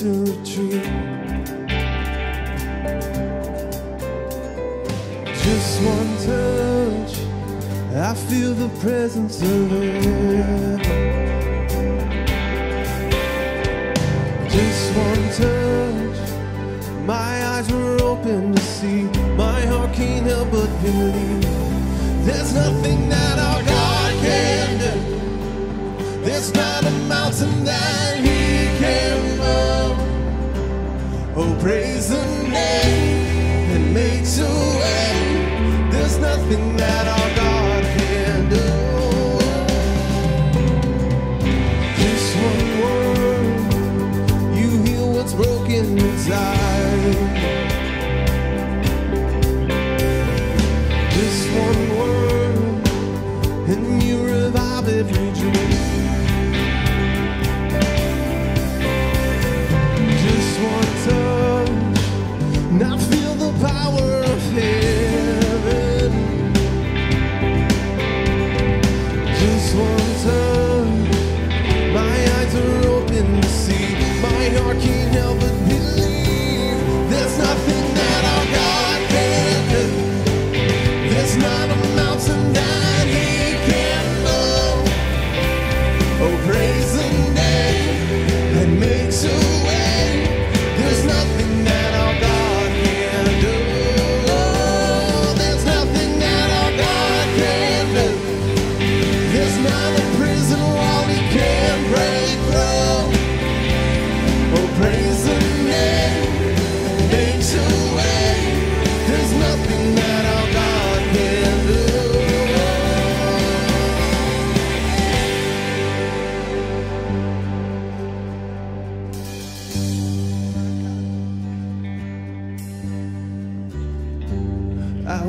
to retreat.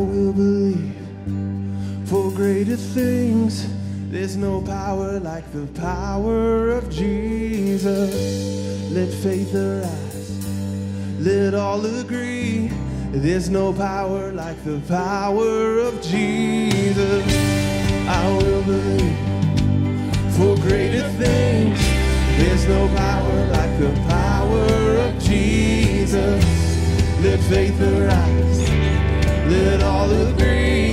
will believe for greater things. There's no power like the power of Jesus. Let faith arise, let all agree. There's no power like the power of Jesus. I will believe for greater things. There's no power like the power of Jesus. Let faith arise that all agree.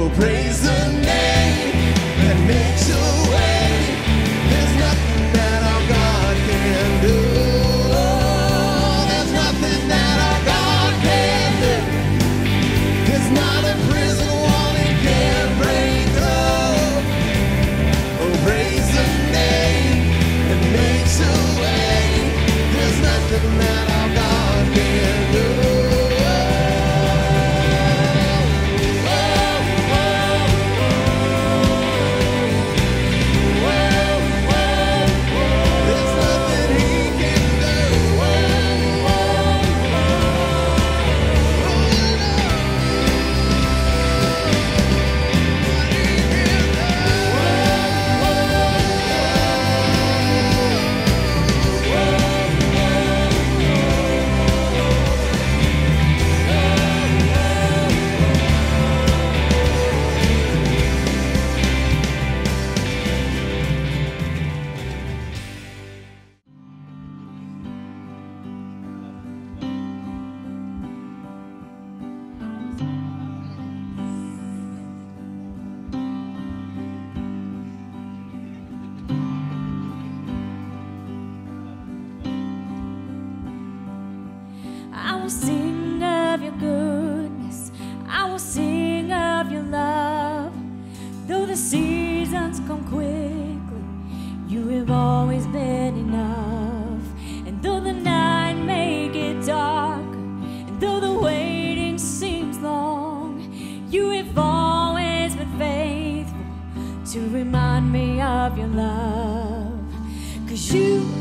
Oh, praise. will sing of your goodness. I will sing of your love. Though the seasons come quickly, you have always been enough. And though the night may get dark, and though the waiting seems long, you have always been faithful to remind me of your love. Cause you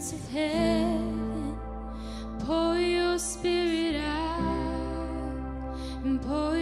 of heaven. Pour your spirit out, and pour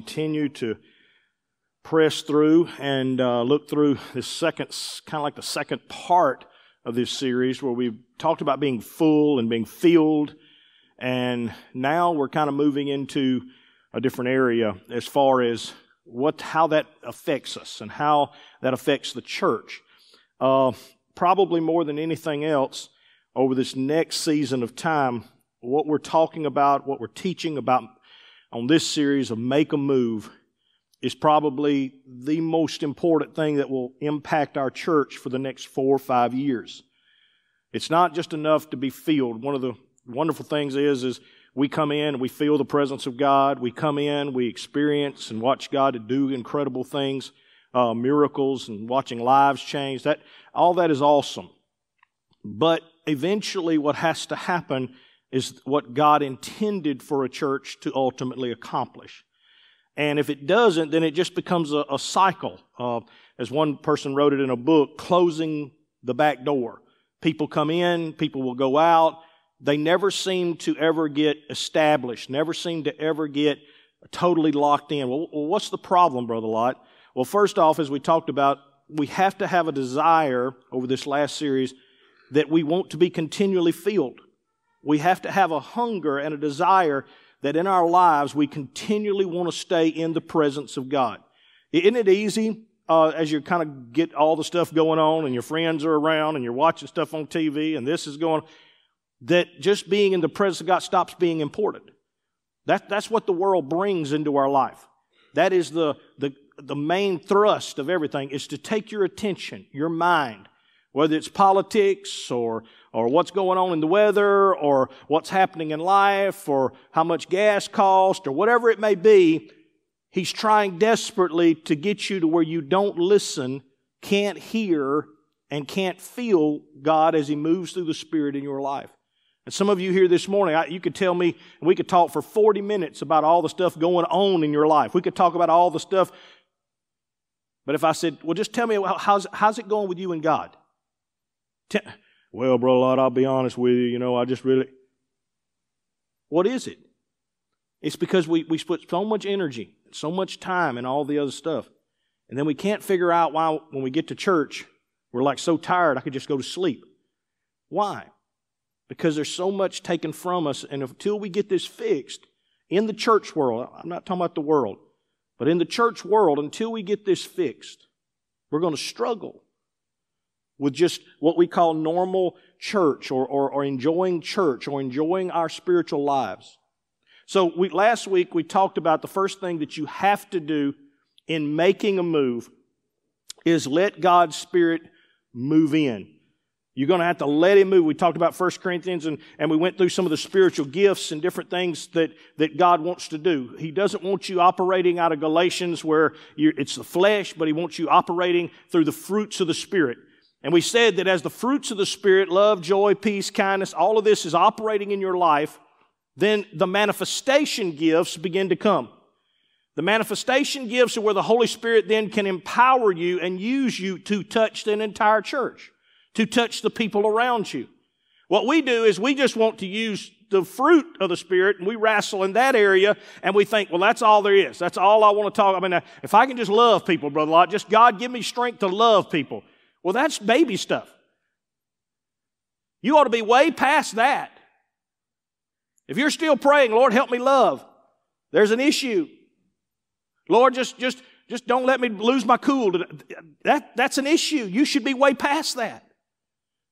continue to press through and uh, look through this second, kind of like the second part of this series where we've talked about being full and being filled. And now we're kind of moving into a different area as far as what, how that affects us and how that affects the church. Uh, probably more than anything else, over this next season of time, what we're talking about, what we're teaching about on this series of Make a Move is probably the most important thing that will impact our church for the next four or five years. It's not just enough to be filled. One of the wonderful things is, is we come in we feel the presence of God. We come in, we experience and watch God do incredible things, uh, miracles and watching lives change. That, all that is awesome. But eventually what has to happen is what God intended for a church to ultimately accomplish. And if it doesn't, then it just becomes a, a cycle. Uh, as one person wrote it in a book, closing the back door. People come in, people will go out. They never seem to ever get established, never seem to ever get totally locked in. Well, what's the problem, Brother Lott? Well, first off, as we talked about, we have to have a desire over this last series that we want to be continually filled. We have to have a hunger and a desire that in our lives we continually want to stay in the presence of God. Isn't it easy uh, as you kind of get all the stuff going on and your friends are around and you're watching stuff on TV and this is going that just being in the presence of God stops being important. That, that's what the world brings into our life. That is the, the, the main thrust of everything is to take your attention, your mind, whether it's politics or, or what's going on in the weather or what's happening in life or how much gas cost or whatever it may be, he's trying desperately to get you to where you don't listen, can't hear, and can't feel God as he moves through the Spirit in your life. And some of you here this morning, I, you could tell me, we could talk for 40 minutes about all the stuff going on in your life. We could talk about all the stuff. But if I said, well, just tell me, how's, how's it going with you and God? Well, Brother Lott, I'll be honest with you, you know, I just really. What is it? It's because we, we put so much energy, so much time, and all the other stuff. And then we can't figure out why, when we get to church, we're like so tired, I could just go to sleep. Why? Because there's so much taken from us, and until we get this fixed in the church world, I'm not talking about the world, but in the church world, until we get this fixed, we're going to struggle with just what we call normal church or, or, or enjoying church or enjoying our spiritual lives. So we, last week we talked about the first thing that you have to do in making a move is let God's Spirit move in. You're going to have to let Him move. We talked about 1 Corinthians and, and we went through some of the spiritual gifts and different things that, that God wants to do. He doesn't want you operating out of Galatians where it's the flesh, but He wants you operating through the fruits of the Spirit. And we said that as the fruits of the Spirit, love, joy, peace, kindness, all of this is operating in your life, then the manifestation gifts begin to come. The manifestation gifts are where the Holy Spirit then can empower you and use you to touch an entire church, to touch the people around you. What we do is we just want to use the fruit of the Spirit and we wrestle in that area and we think, well, that's all there is. That's all I want to talk. I mean, if I can just love people, Brother Lott, just God give me strength to love people. Well, that's baby stuff. You ought to be way past that. If you're still praying, Lord, help me love, there's an issue. Lord, just, just, just don't let me lose my cool. That, that's an issue. You should be way past that.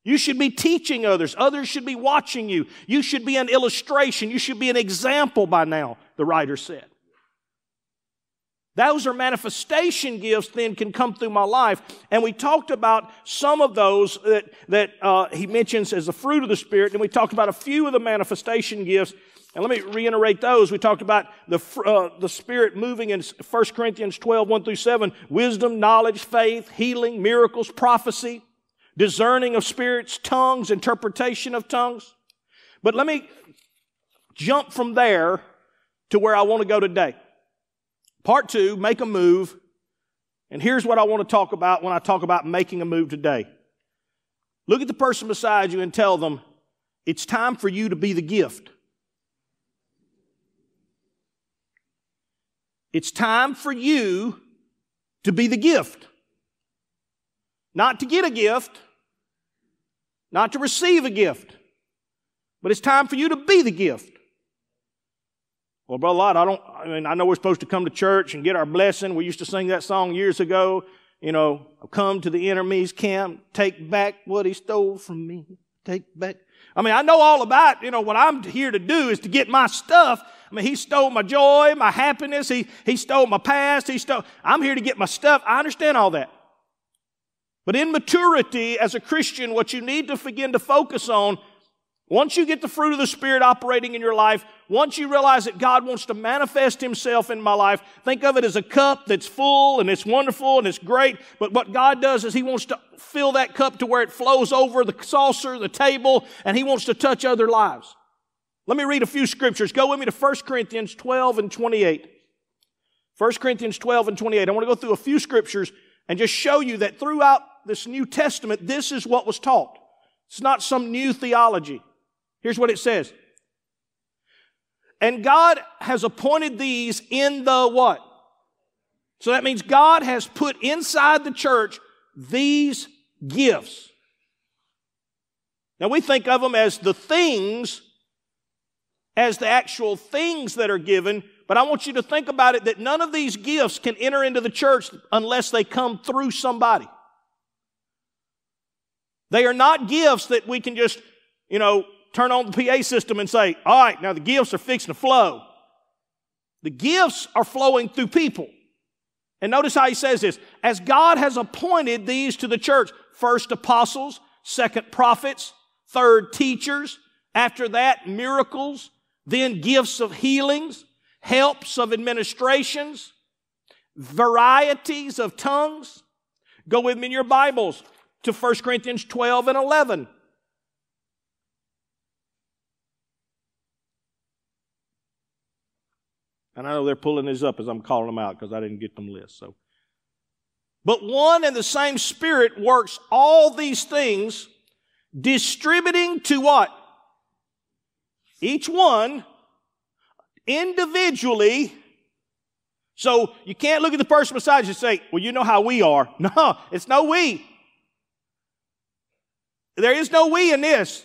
You should be teaching others. Others should be watching you. You should be an illustration. You should be an example by now, the writer said. Those are manifestation gifts then can come through my life. And we talked about some of those that, that uh, he mentions as the fruit of the Spirit. And we talked about a few of the manifestation gifts. And let me reiterate those. We talked about the, uh, the Spirit moving in 1 Corinthians 12, 1 through 7. Wisdom, knowledge, faith, healing, miracles, prophecy, discerning of spirits, tongues, interpretation of tongues. But let me jump from there to where I want to go today. Part two, make a move. And here's what I want to talk about when I talk about making a move today. Look at the person beside you and tell them, it's time for you to be the gift. It's time for you to be the gift. Not to get a gift, not to receive a gift, but it's time for you to be the gift. Well, Brother Lott, I don't, I mean, I know we're supposed to come to church and get our blessing. We used to sing that song years ago. You know, come to the enemy's camp, take back what he stole from me. Take back. I mean, I know all about, you know, what I'm here to do is to get my stuff. I mean, he stole my joy, my happiness. He, he stole my past. He stole, I'm here to get my stuff. I understand all that. But in maturity as a Christian, what you need to begin to focus on once you get the fruit of the Spirit operating in your life, once you realize that God wants to manifest Himself in my life, think of it as a cup that's full and it's wonderful and it's great. But what God does is He wants to fill that cup to where it flows over the saucer, the table, and He wants to touch other lives. Let me read a few scriptures. Go with me to 1 Corinthians 12 and 28. 1 Corinthians 12 and 28. I want to go through a few scriptures and just show you that throughout this New Testament, this is what was taught. It's not some new theology. Here's what it says. And God has appointed these in the what? So that means God has put inside the church these gifts. Now we think of them as the things, as the actual things that are given, but I want you to think about it that none of these gifts can enter into the church unless they come through somebody. They are not gifts that we can just, you know, turn on the PA system and say, all right, now the gifts are fixing to flow. The gifts are flowing through people. And notice how he says this as God has appointed these to the church first apostles, second prophets, third teachers, after that miracles, then gifts of healings, helps of administrations, varieties of tongues. Go with me in your Bibles to 1 Corinthians 12 and 11. And I know they're pulling this up as I'm calling them out because I didn't get them list. So, but one and the same Spirit works all these things, distributing to what? Each one individually. So you can't look at the person beside you and say, well, you know how we are. No, it's no we. There is no we in this.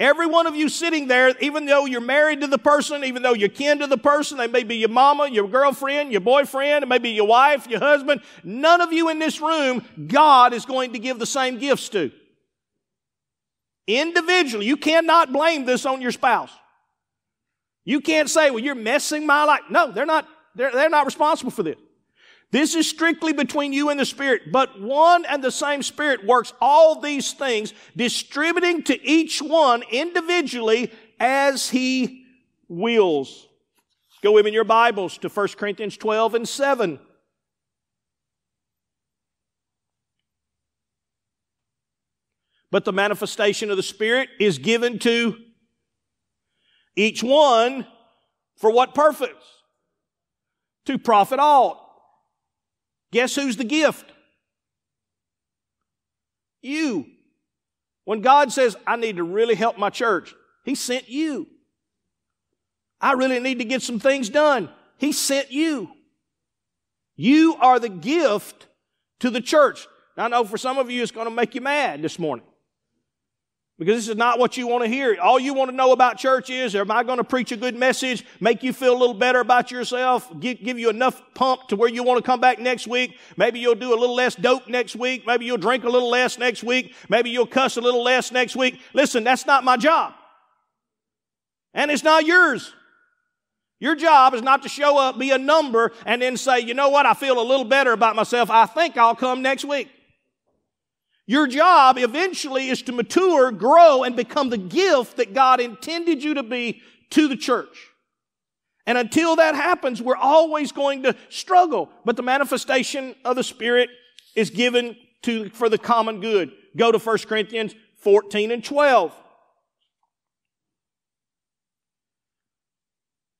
Every one of you sitting there, even though you're married to the person, even though you're kin to the person, they may be your mama, your girlfriend, your boyfriend, it may be your wife, your husband, none of you in this room, God is going to give the same gifts to. Individually, you cannot blame this on your spouse. You can't say, well, you're messing my life. No, they're not, they're, they're not responsible for this. This is strictly between you and the Spirit, but one and the same Spirit works all these things, distributing to each one individually as He wills. Go with me in your Bibles to 1 Corinthians 12 and 7. But the manifestation of the Spirit is given to each one for what purpose? To profit all. Guess who's the gift? You. When God says, I need to really help my church, He sent you. I really need to get some things done. He sent you. You are the gift to the church. Now, I know for some of you it's going to make you mad this morning. Because this is not what you want to hear. All you want to know about church is, am I going to preach a good message, make you feel a little better about yourself, give, give, you enough pump to where you want to come back next week? Maybe you'll do a little less dope next week. Maybe you'll drink a little less next week. Maybe you'll cuss a little less next week. Listen, that's not my job. And it's not yours. Your job is not to show up, be a number, and then say, you know what, I feel a little better about myself. I think I'll come next week. Your job eventually is to mature, grow, and become the gift that God intended you to be to the church. And until that happens, we're always going to struggle. But the manifestation of the Spirit is given to, for the common good. Go to 1 Corinthians 14 and 12.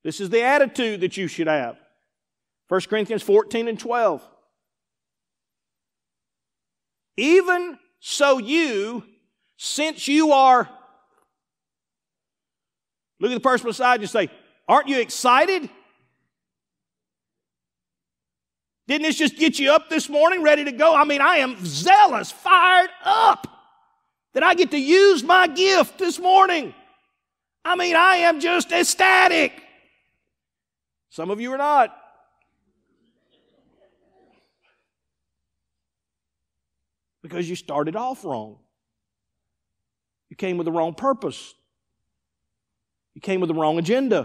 This is the attitude that you should have. 1 Corinthians 14 and 12. Even so, you, since you are, look at the person beside you and say, Aren't you excited? Didn't this just get you up this morning, ready to go? I mean, I am zealous, fired up that I get to use my gift this morning. I mean, I am just ecstatic. Some of you are not. Because you started off wrong. You came with the wrong purpose. You came with the wrong agenda.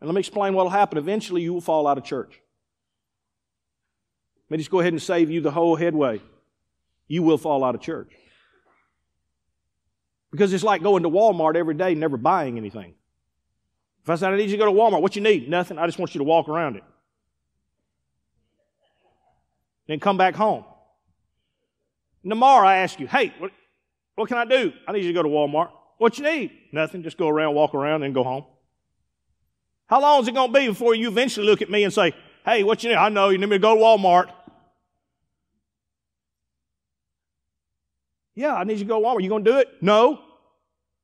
And let me explain what will happen. Eventually, you will fall out of church. Let me just go ahead and save you the whole headway. You will fall out of church. Because it's like going to Walmart every day, never buying anything. If I said, I need you to go to Walmart, what you need? Nothing. I just want you to walk around it. Then come back home. Tomorrow I ask you, hey, what, what can I do? I need you to go to Walmart. What you need? Nothing. Just go around, walk around, and go home. How long is it going to be before you eventually look at me and say, hey, what you need? I know you need me to go to Walmart. Yeah, I need you to go to Walmart. You going to do it? No.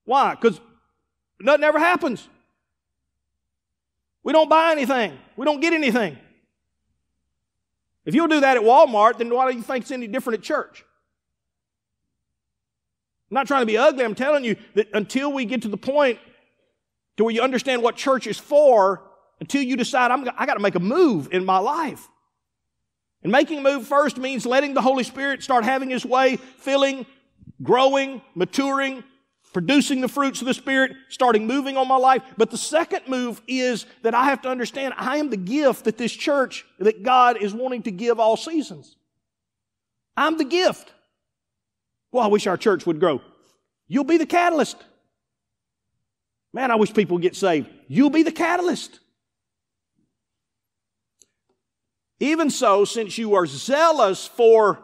Why? Because nothing ever happens. We don't buy anything. We don't get anything. If you'll do that at Walmart, then why do you think it's any different at church? I'm not trying to be ugly. I'm telling you that until we get to the point to where you understand what church is for, until you decide I'm, I got to make a move in my life. And making a move first means letting the Holy Spirit start having His way, filling, growing, maturing, producing the fruits of the Spirit, starting moving on my life. But the second move is that I have to understand I am the gift that this church, that God is wanting to give all seasons. I'm the gift. Well, I wish our church would grow. You'll be the catalyst. Man, I wish people get saved. You'll be the catalyst. Even so, since you are zealous for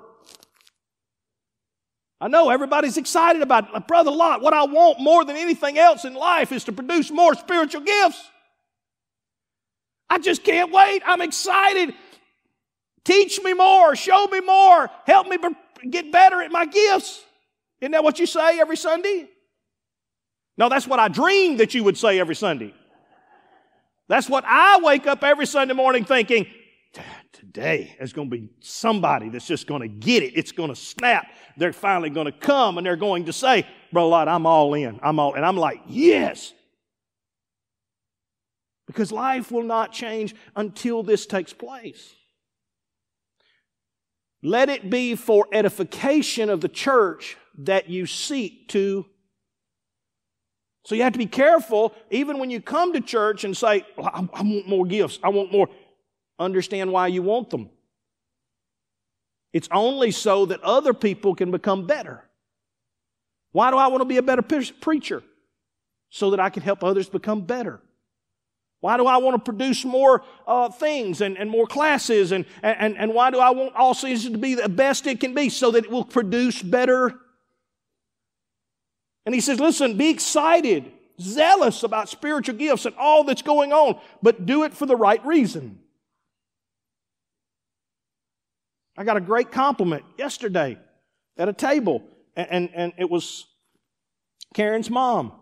I know everybody's excited about it. Brother Lott, what I want more than anything else in life is to produce more spiritual gifts. I just can't wait. I'm excited. Teach me more. Show me more. Help me get better at my gifts. Isn't that what you say every Sunday? No, that's what I dream that you would say every Sunday. That's what I wake up every Sunday morning thinking, today there's going to be somebody that's just going to get it. It's going to snap. They're finally going to come and they're going to say, Brother Lott, I'm all in. I'm all, and I'm like, yes. Because life will not change until this takes place. Let it be for edification of the church that you seek to. So you have to be careful, even when you come to church and say, well, I, I want more gifts, I want more understand why you want them. It's only so that other people can become better. Why do I want to be a better preacher? So that I can help others become better. Why do I want to produce more uh, things and, and more classes? And, and, and why do I want all seasons to be the best it can be so that it will produce better? And he says, listen, be excited, zealous about spiritual gifts and all that's going on, but do it for the right reason. I got a great compliment yesterday at a table, and, and, and it was Karen's mom.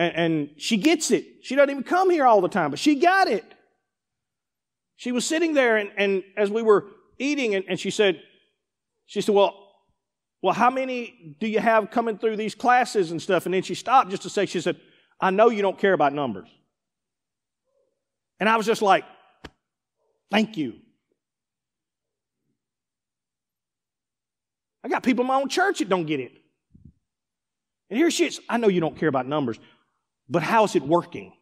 And, and she gets it. She doesn't even come here all the time, but she got it. She was sitting there, and, and as we were eating, and, and she said, she said, well, well, how many do you have coming through these classes and stuff? And then she stopped just to say, she said, I know you don't care about numbers. And I was just like, thank you. I got people in my own church that don't get it. And here she is. I know you don't care about numbers, but how is it working?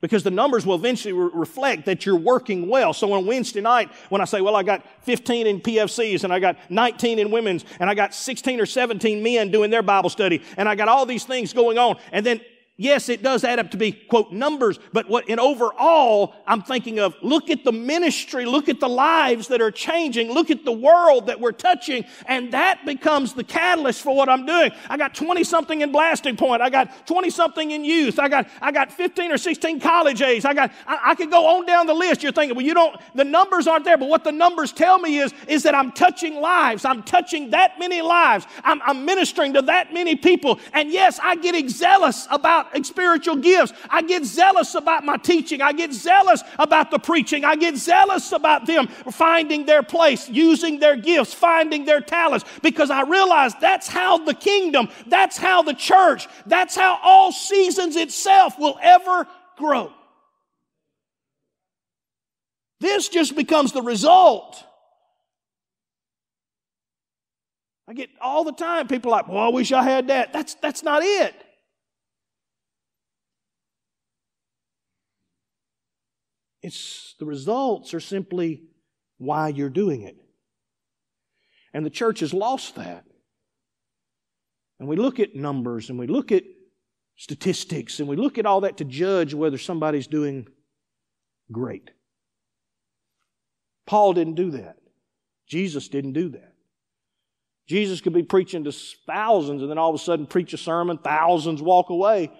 Because the numbers will eventually re- reflect that you're working well. So on Wednesday night, when I say, well, I got 15 in PFCs and I got 19 in women's and I got 16 or 17 men doing their Bible study and I got all these things going on. And then yes, it does add up to be, quote, numbers, but what in overall, I'm thinking of look at the ministry, look at the lives that are changing, look at the world that we're touching, and that becomes the catalyst for what I'm doing. I got 20 something in Blasting Point, I got 20 something in youth, I got, I got 15 or 16 college age, I got, I, I could go on down the list. You're thinking, well, you don't, the numbers aren't there, but what the numbers tell me is, is that I'm touching lives. I'm touching that many lives. I'm, I'm ministering to that many people. And yes, I get zealous about spiritual gifts. I get zealous about my teaching. I get zealous about the preaching. I get zealous about them finding their place, using their gifts, finding their talents, because I realize that's how the kingdom, that's how the church, that's how all seasons itself will ever grow. This just becomes the result. I get all the time people like, well, I wish I had that. That's, that's not it. It's the results are simply why you're doing it. And the church has lost that. And we look at numbers and we look at statistics and we look at all that to judge whether somebody's doing great. Paul didn't do that. Jesus didn't do that. Jesus could be preaching to thousands and then all of a sudden preach a sermon, thousands walk away.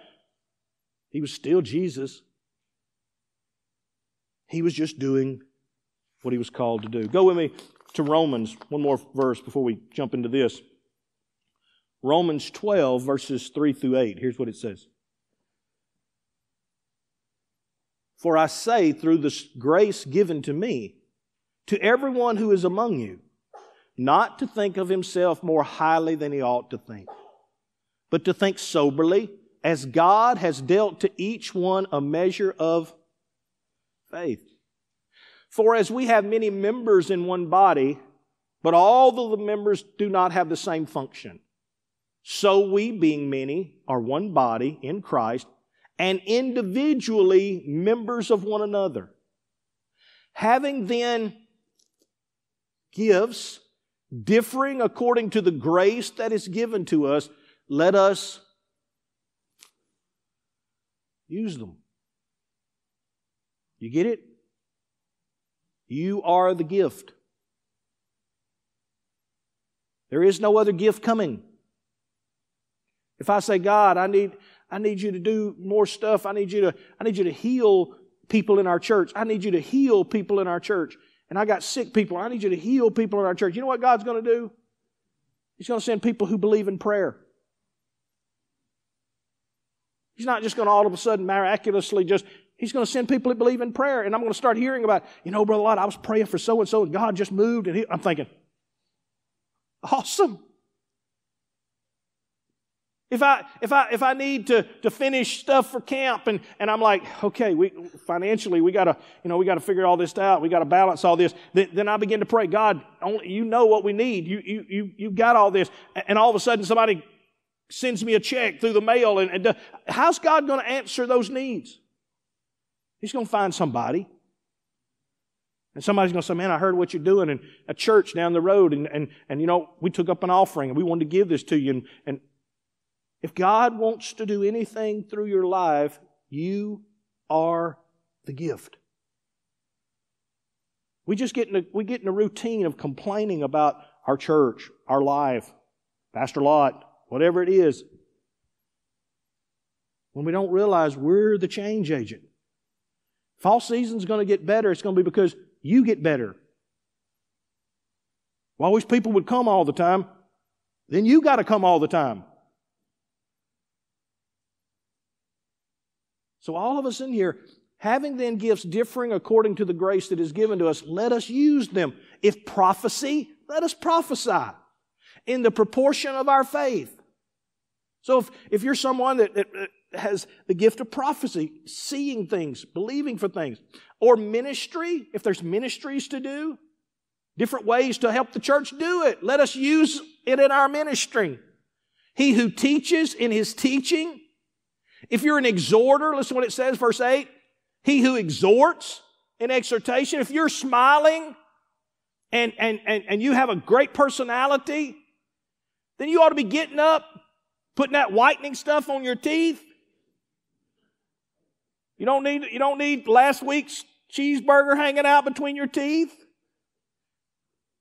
He was still Jesus. He was just doing what he was called to do. Go with me to Romans, one more verse before we jump into this. Romans 12, verses 3 through 8. Here's what it says For I say, through the grace given to me, to everyone who is among you, not to think of himself more highly than he ought to think, but to think soberly, as God has dealt to each one a measure of faith. For as we have many members in one body, but all the members do not have the same function, so we, being many, are one body in Christ, and individually members of one another. Having then gifts differing according to the grace that is given to us, let us use them. You get it? You are the gift. There is no other gift coming. If I say, God, I need, I need you to do more stuff. I need you to, I need you to heal people in our church. I need you to heal people in our church and I got sick people. I need you to heal people in our church. You know what God's going to do? He's going to send people who believe in prayer. He's not just going to all of a sudden miraculously just, he's going to send people that believe in prayer. And I'm going to start hearing about, you know, Brother Lott, I was praying for so and so and God just moved. And he, I'm thinking, awesome. If I, if I, if I need to, to finish stuff for camp and, and I'm like, okay, we, financially, we gotta, you know, we gotta figure all this out. We gotta balance all this. Then, then I begin to pray, God, only, you know what we need. You, you, you, you got all this. And all of a sudden somebody sends me a check through the mail and, and uh, how's God going to answer those needs? He's going to find somebody. And somebody's going to say, man, I heard what you're doing in a church down the road. And, and, and, you know, we took up an offering and we wanted to give this to you. And, and if God wants to do anything through your life, you are the gift. We just get in a, we get in a routine of complaining about our church, our life, Pastor Lott, whatever it is. When we don't realize we're the change agent. Fall season's going to get better, it's going to be because you get better. I wish people would come all the time. Then you got to come all the time. So, all of us in here, having then gifts differing according to the grace that is given to us, let us use them. If prophecy, let us prophesy in the proportion of our faith. So, if, if you're someone that, that has the gift of prophecy, seeing things, believing for things, or ministry, if there's ministries to do, different ways to help the church do it, let us use it in our ministry. He who teaches in his teaching, if you're an exhorter, listen what it says, verse 8. He who exhorts in exhortation, if you're smiling and, and, and, and you have a great personality, then you ought to be getting up, putting that whitening stuff on your teeth. You don't need, you don't need last week's cheeseburger hanging out between your teeth.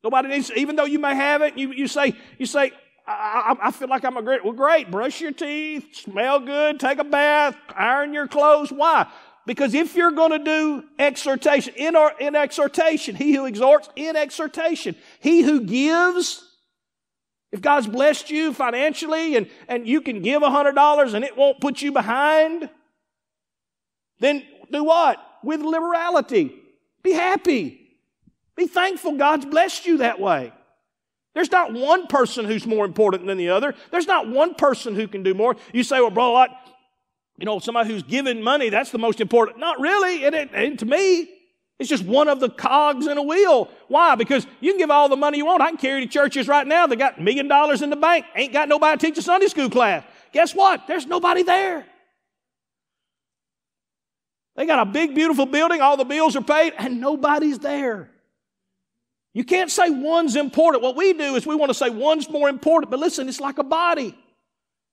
Nobody needs, even though you may have it, you, you say, you say, I, I, feel like I'm a great, well, great. Brush your teeth, smell good, take a bath, iron your clothes. Why? Because if you're going to do exhortation, in, or, in exhortation, he who exhorts, in exhortation, he who gives, If God's blessed you financially and, and you can give $100 and it won't put you behind, then do what? With liberality. Be happy. Be thankful God's blessed you that way. There's not one person who's more important than the other. There's not one person who can do more. You say, well, bro, I, you know, somebody who's giving money, that's the most important. Not really. It, it, to me, it's just one of the cogs in a wheel. Why? Because you can give all the money you want. I can carry to churches right now that got million dollars in the bank. Ain't got nobody to teach a Sunday school class. Guess what? There's nobody there. They got a big, beautiful building. All the bills are paid and nobody's there. You can't say one's important. What we do is we want to say one's more important, but listen, it's like a body.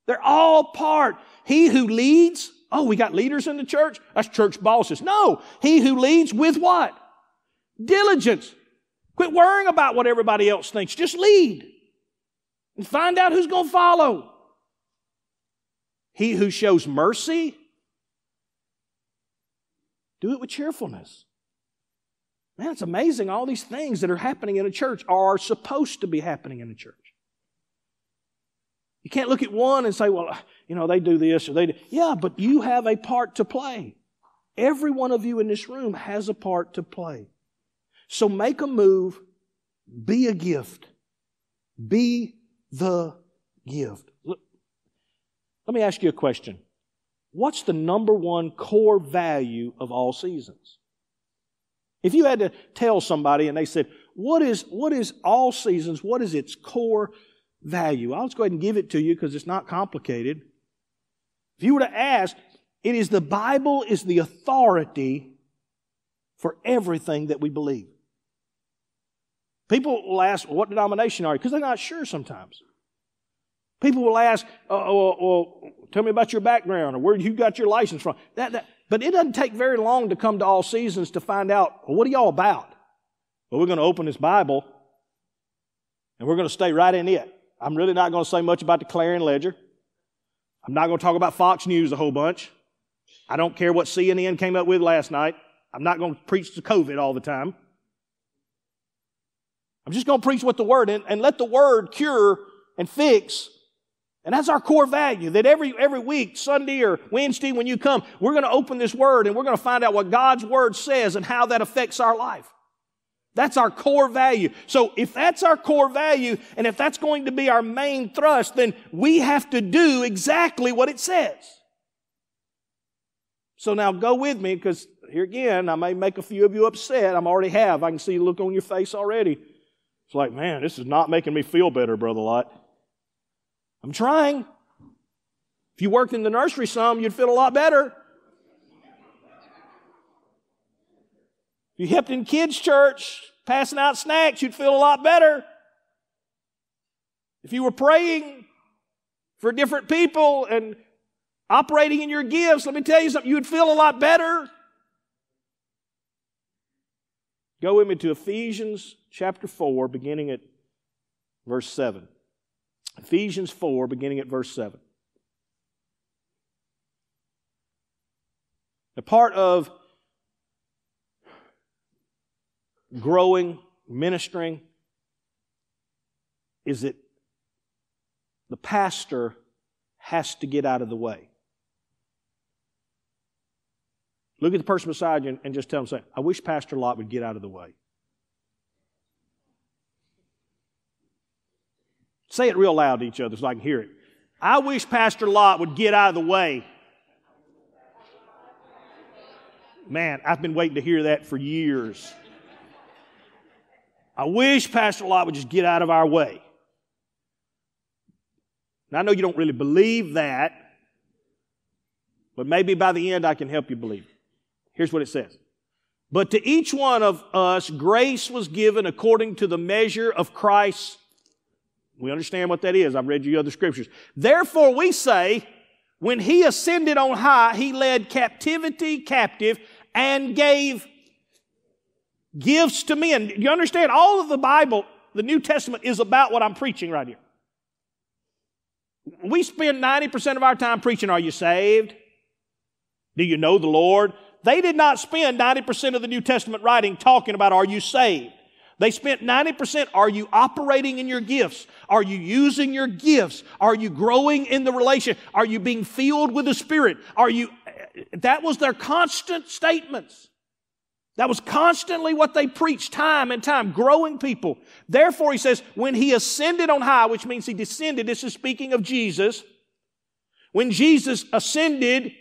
They're all part. He who leads, oh, we got leaders in the church? That's church bosses. No, he who leads with what? Diligence. Quit worrying about what everybody else thinks. Just lead and find out who's going to follow. He who shows mercy, do it with cheerfulness. Man, it's amazing. All these things that are happening in a church are supposed to be happening in a church. You can't look at one and say, well, you know, they do this or they do. Yeah, but you have a part to play. Every one of you in this room has a part to play. So make a move, be a gift, be the gift. Look, let me ask you a question. What's the number one core value of all seasons? If you had to tell somebody and they said, what is, what is all seasons? What is its core value? I'll just go ahead and give it to you because it's not complicated. If you were to ask, it is the Bible is the authority for everything that we believe. People will ask, what denomination are you? Because they're not sure sometimes. People will ask, oh, oh, oh, tell me about your background or where you got your license from. That, that, but it doesn't take very long to come to all seasons to find out, well, what are y'all about? Well, we're going to open this Bible and we're going to stay right in it. I'm really not going to say much about the Clarion Ledger. I'm not going to talk about Fox News a whole bunch. I don't care what CNN came up with last night. I'm not going to preach to COVID all the time. I'm just going to preach what the Word and, and let the Word cure and fix and that's our core value that every, every week, Sunday or Wednesday, when you come, we're going to open this word and we're going to find out what God's word says and how that affects our life. That's our core value. So if that's our core value and if that's going to be our main thrust, then we have to do exactly what it says. So now go with me because here again, I may make a few of you upset. I'm already have. I can see the look on your face already. It's like, man, this is not making me feel better, Brother Lott. I'm trying. If you worked in the nursery some, you'd feel a lot better. If you helped in kids' church, passing out snacks, you'd feel a lot better. If you were praying for different people and operating in your gifts, let me tell you something, you would feel a lot better. Go with me to Ephesians chapter 4, beginning at verse 7. Ephesians 4, beginning at verse 7. A part of growing, ministering, is that the pastor has to get out of the way. Look at the person beside you and just tell them, say, I wish Pastor Lott would get out of the way. Say it real loud to each other so I can hear it. I wish Pastor Lott would get out of the way. Man, I've been waiting to hear that for years. I wish Pastor Lott would just get out of our way. Now, I know you don't really believe that, but maybe by the end I can help you believe. it. Here's what it says. But to each one of us, grace was given according to the measure of Christ's we understand what that is. I've read you other scriptures. Therefore, we say, when he ascended on high, he led captivity captive and gave gifts to men. Do you understand? All of the Bible, the New Testament, is about what I'm preaching right here. We spend 90% of our time preaching, Are you saved? Do you know the Lord? They did not spend 90% of the New Testament writing talking about, Are you saved? They spent 90%. Are you operating in your gifts? Are you using your gifts? Are you growing in the relation? Are you being filled with the Spirit? Are you, that was their constant statements. That was constantly what they preached time and time, growing people. Therefore, he says, when he ascended on high, which means he descended, this is speaking of Jesus. When Jesus ascended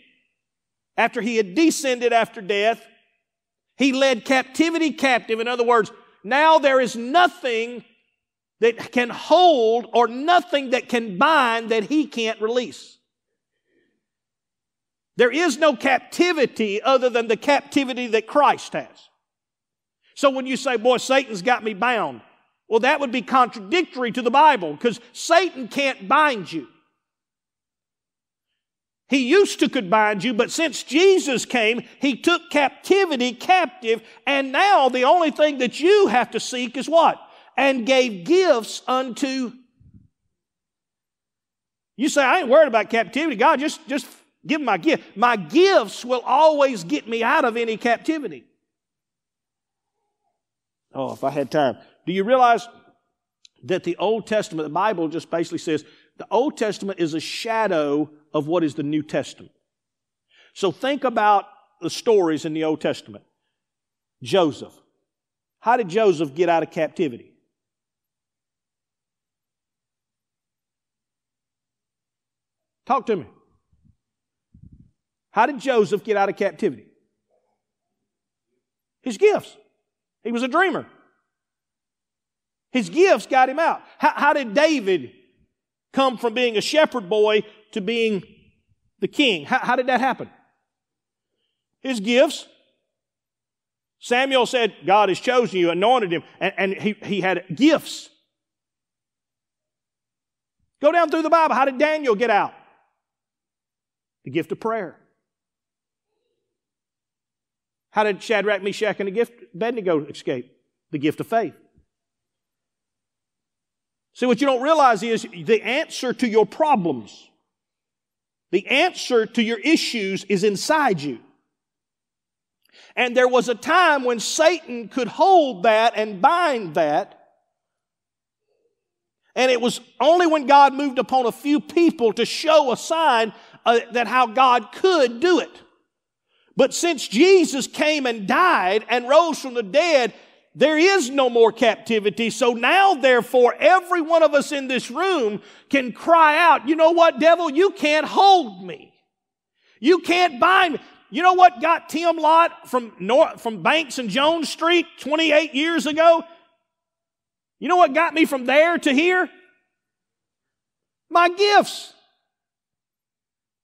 after he had descended after death, he led captivity captive. In other words, now there is nothing that can hold or nothing that can bind that he can't release. There is no captivity other than the captivity that Christ has. So when you say, boy, Satan's got me bound, well, that would be contradictory to the Bible because Satan can't bind you. He used to could bind you, but since Jesus came, he took captivity captive, and now the only thing that you have to seek is what? And gave gifts unto. You say, I ain't worried about captivity. God, just, just give my gift. My gifts will always get me out of any captivity. Oh, if I had time. Do you realize that the Old Testament, the Bible just basically says the Old Testament is a shadow of what is the New Testament. So think about the stories in the Old Testament. Joseph. How did Joseph get out of captivity? Talk to me. How did Joseph get out of captivity? His gifts. He was a dreamer. His gifts got him out. How, how did David come from being a shepherd boy to being the king. How, how did that happen? His gifts. Samuel said, God has chosen you, anointed him, and, and he, he had gifts. Go down through the Bible. How did Daniel get out? The gift of prayer. How did Shadrach, Meshach, and the gift Abednego escape? The gift of faith. See, what you don't realize is the answer to your problems the answer to your issues is inside you. And there was a time when Satan could hold that and bind that. And it was only when God moved upon a few people to show a sign uh, that how God could do it. But since Jesus came and died and rose from the dead, there is no more captivity. So now, therefore, every one of us in this room can cry out, you know what, devil, you can't hold me. You can't bind me. You know what got Tim Lott from, North, from Banks and Jones Street 28 years ago? You know what got me from there to here? My gifts.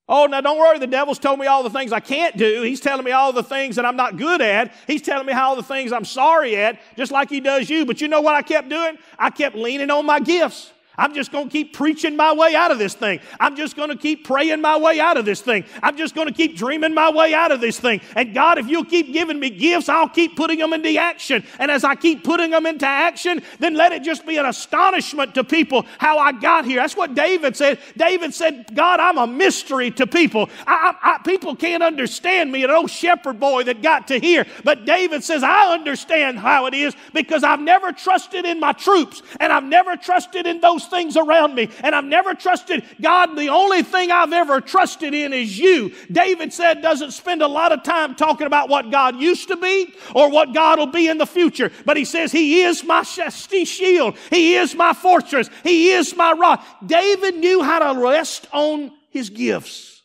Oh, now don't worry, the devil's told me all the things I can't do. He's telling me all the things that I'm not good at. He's telling me all the things I'm sorry at, just like he does you. But you know what I kept doing? I kept leaning on my gifts. I'm just going to keep preaching my way out of this thing. I'm just going to keep praying my way out of this thing. I'm just going to keep dreaming my way out of this thing. And God, if you'll keep giving me gifts, I'll keep putting them into action. And as I keep putting them into action, then let it just be an astonishment to people how I got here. That's what David said. David said, God, I'm a mystery to people. I, I, I, people can't understand me, an old shepherd boy that got to here. But David says, I understand how it is because I've never trusted in my troops and I've never trusted in those things around me. And I've never trusted God. The only thing I've ever trusted in is you. David said, doesn't spend a lot of time talking about what God used to be or what God will be in the future. But he says, He is my shield. He is my fortress. He is my rock. David knew how to rest on his gifts.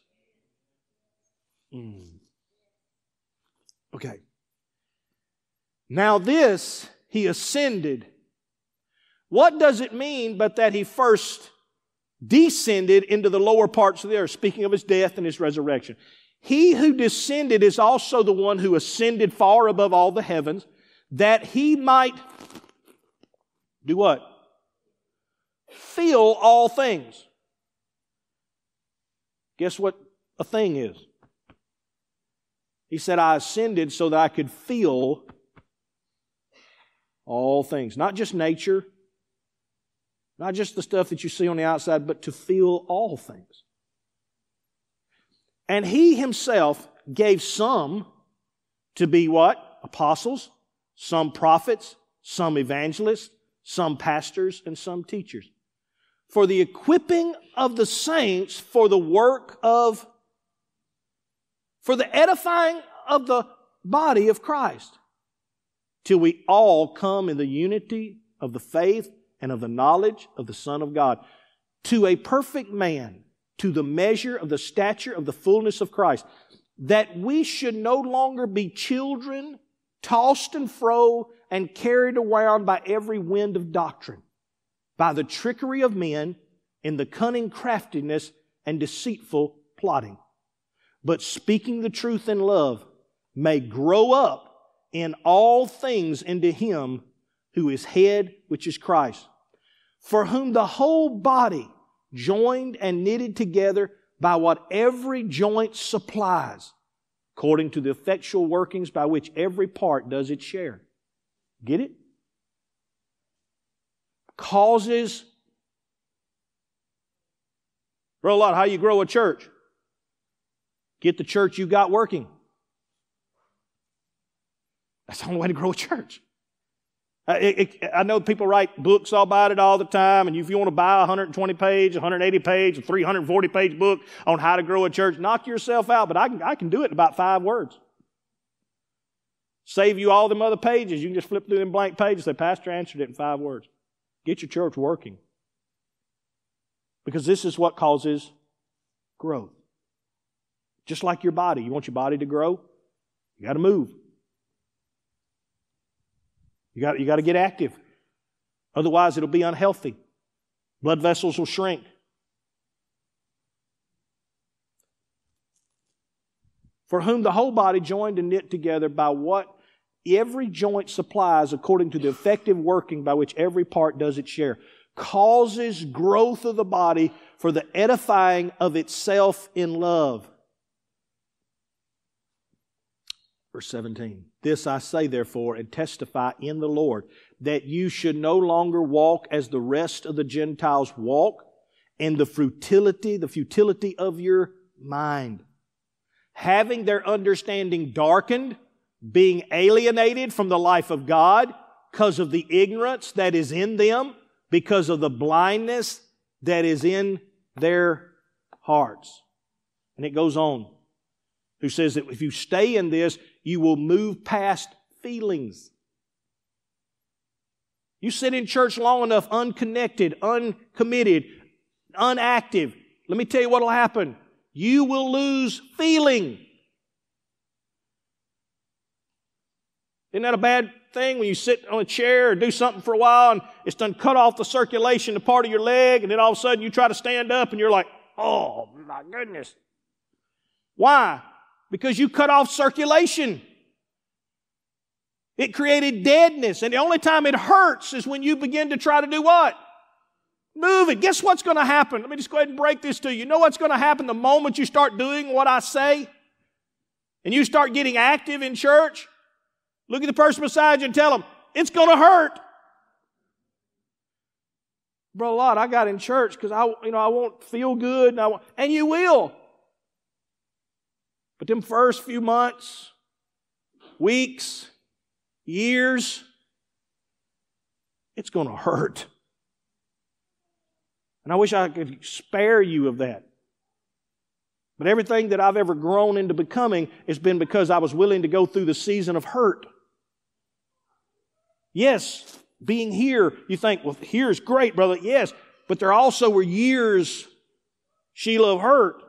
Mm. Okay. Now, this, he ascended what does it mean but that he first descended into the lower parts of the earth, speaking of his death and his resurrection? He who descended is also the one who ascended far above all the heavens, that he might do what? Fill all things. Guess what a thing is? He said, I ascended so that I could feel all things. Not just nature, not just the stuff that you see on the outside, but to feel all things. And he himself gave some to be what? Apostles, some prophets, some evangelists, some pastors, and some teachers. For the equipping of the saints for the work of, for the edifying of the body of Christ, till we all come in the unity of the faith and of the knowledge of the Son of God, to a perfect man, to the measure of the stature of the fullness of Christ, that we should no longer be children tossed and fro and carried around by every wind of doctrine, by the trickery of men in the cunning craftiness and deceitful plotting. But speaking the truth in love may grow up in all things into Him who is head, which is Christ, for whom the whole body, joined and knitted together by what every joint supplies, according to the effectual workings by which every part does its share. Get it? Causes. Bro, a lot. How you grow a church? Get the church you got working. That's the only way to grow a church. Uh, it, it, I know people write books about it all the time, and if you want to buy a 120 page, 180 page, a 340 page book on how to grow a church, knock yourself out. But I can, I can do it in about five words. Save you all them other pages. You can just flip through them blank pages. Say, Pastor answered it in five words. Get your church working. Because this is what causes growth. Just like your body. You want your body to grow? You got to move. You got, you got to get active. Otherwise, it'll be unhealthy. Blood vessels will shrink. For whom the whole body joined and knit together by what every joint supplies according to the effective working by which every part does its share, causes growth of the body for the edifying of itself in love. Verse 17. This I say, therefore, and testify in the Lord, that you should no longer walk as the rest of the Gentiles walk, in the futility, the futility of your mind, having their understanding darkened, being alienated from the life of God because of the ignorance that is in them, because of the blindness that is in their hearts. And it goes on. Who says that if you stay in this, you will move past feelings. You sit in church long enough, unconnected, uncommitted, unactive. Let me tell you what will happen. You will lose feeling. Isn't that a bad thing when you sit on a chair or do something for a while and it's done cut off the circulation to part of your leg and then all of a sudden you try to stand up and you're like, oh my goodness. Why? Because you cut off circulation. It created deadness. And the only time it hurts is when you begin to try to do what? Move it. Guess what's going to happen? Let me just go ahead and break this to you. You know what's going to happen the moment you start doing what I say? And you start getting active in church? Look at the person beside you and tell them, it's going to hurt. Bro, a Lott, I got in church because I, you know, I won't feel good, and, I want, and you will. But them first few months, weeks, years, it's going to hurt. And I wish I could spare you of that. But everything that I've ever grown into becoming has been because I was willing to go through the season of hurt. Yes, being here, you think, well, here's great, brother. Yes, but there also were years, Sheila, of hurt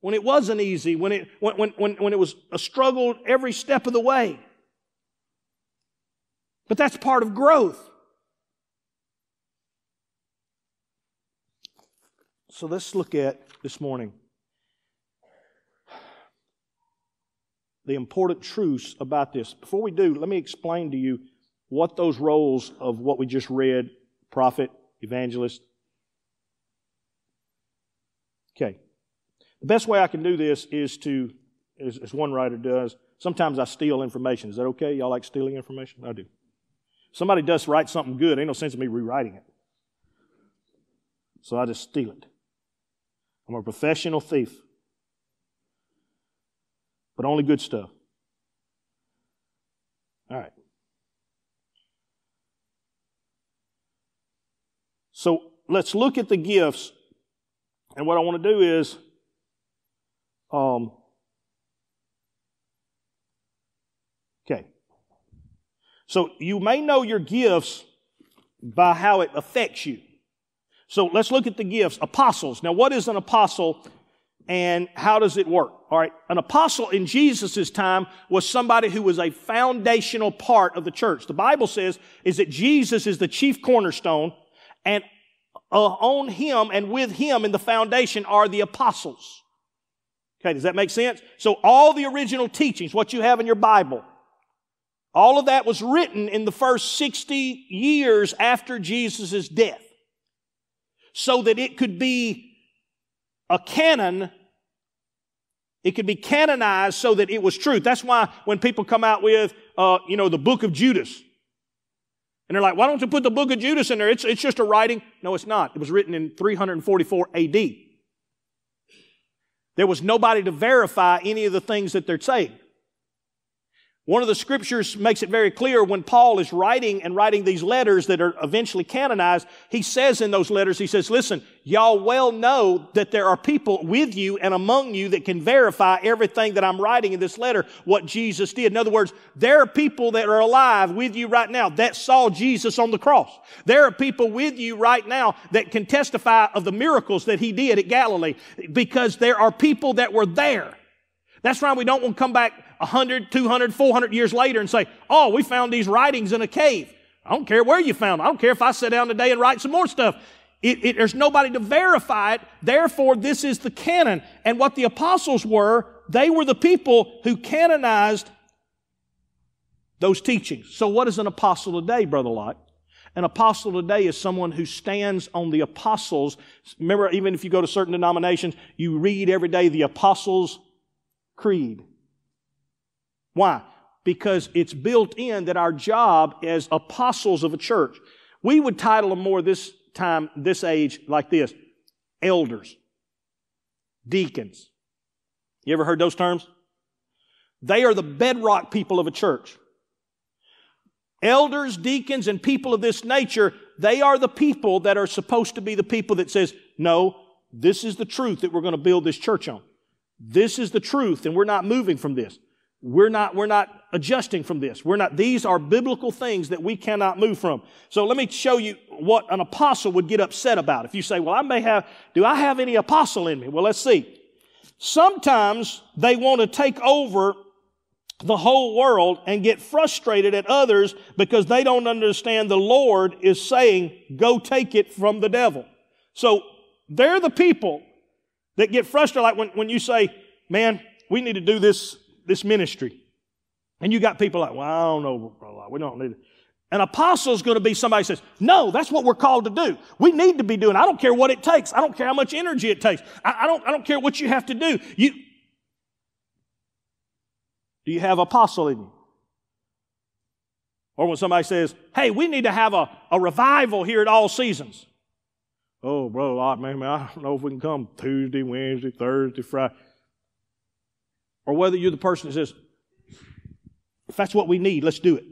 when it wasn't easy, when it, when, when, when it was a struggle every step of the way. But that's part of growth. So let's look at this morning the important truths about this. Before we do, let me explain to you what those roles of what we just read prophet, evangelist. Okay. The best way I can do this is to, as, as one writer does, sometimes I steal information. Is that okay? Y'all like stealing information? I do. Somebody does write something good, ain't no sense in me rewriting it. So I just steal it. I'm a professional thief. But only good stuff. All right. So let's look at the gifts. And what I want to do is, um, okay. So you may know your gifts by how it affects you. So let's look at the gifts. Apostles. Now, what is an apostle and how does it work? All right. An apostle in Jesus' time was somebody who was a foundational part of the church. The Bible says is that Jesus is the chief cornerstone and uh, on him and with him in the foundation are the apostles. Okay. Does that make sense? So all the original teachings, what you have in your Bible, all of that was written in the first 60 years after Jesus' death so that it could be a canon. It could be canonized so that it was truth. That's why when people come out with, uh, you know, the book of Judas, and they're like, why don't you put the book of Judas in there? It's, it's just a writing. No, it's not. It was written in 344 AD. There was nobody to verify any of the things that they're saying. One of the scriptures makes it very clear when Paul is writing and writing these letters that are eventually canonized, he says in those letters, he says, listen, y'all well know that there are people with you and among you that can verify everything that I'm writing in this letter, what Jesus did. In other words, there are people that are alive with you right now that saw Jesus on the cross. There are people with you right now that can testify of the miracles that he did at Galilee because there are people that were there. That's why we don't want to come back 100, 200, 400 years later and say, oh, we found these writings in a cave. I don't care where you found them. I don't care if I sit down today and write some more stuff. It, it, there's nobody to verify it. Therefore, this is the canon. And what the apostles were, they were the people who canonized those teachings. So, what is an apostle today, Brother Lott? An apostle today is someone who stands on the apostles. Remember, even if you go to certain denominations, you read every day the Apostles' Creed. Why? Because it's built in that our job as apostles of a church, we would title them more this time, this age, like this elders, deacons. You ever heard those terms? They are the bedrock people of a church. Elders, deacons, and people of this nature, they are the people that are supposed to be the people that says, no, this is the truth that we're going to build this church on. This is the truth, and we're not moving from this. We're not, we're not adjusting from this. We're not, these are biblical things that we cannot move from. So let me show you what an apostle would get upset about. If you say, well, I may have, do I have any apostle in me? Well, let's see. Sometimes they want to take over the whole world and get frustrated at others because they don't understand the Lord is saying, go take it from the devil. So they're the people that get frustrated. Like when, when you say, man, we need to do this this ministry. And you got people like, well, I don't know, we don't need it. An apostle is going to be somebody who says, no, that's what we're called to do. We need to be doing. I don't care what it takes. I don't care how much energy it takes. I, I don't, I don't care what you have to do. You, do you have apostle in you? Or when somebody says, hey, we need to have a, a revival here at all seasons. Oh, brother, man, man, I don't know if we can come Tuesday, Wednesday, Thursday, Friday or whether you're the person that says, if that's what we need, let's do it.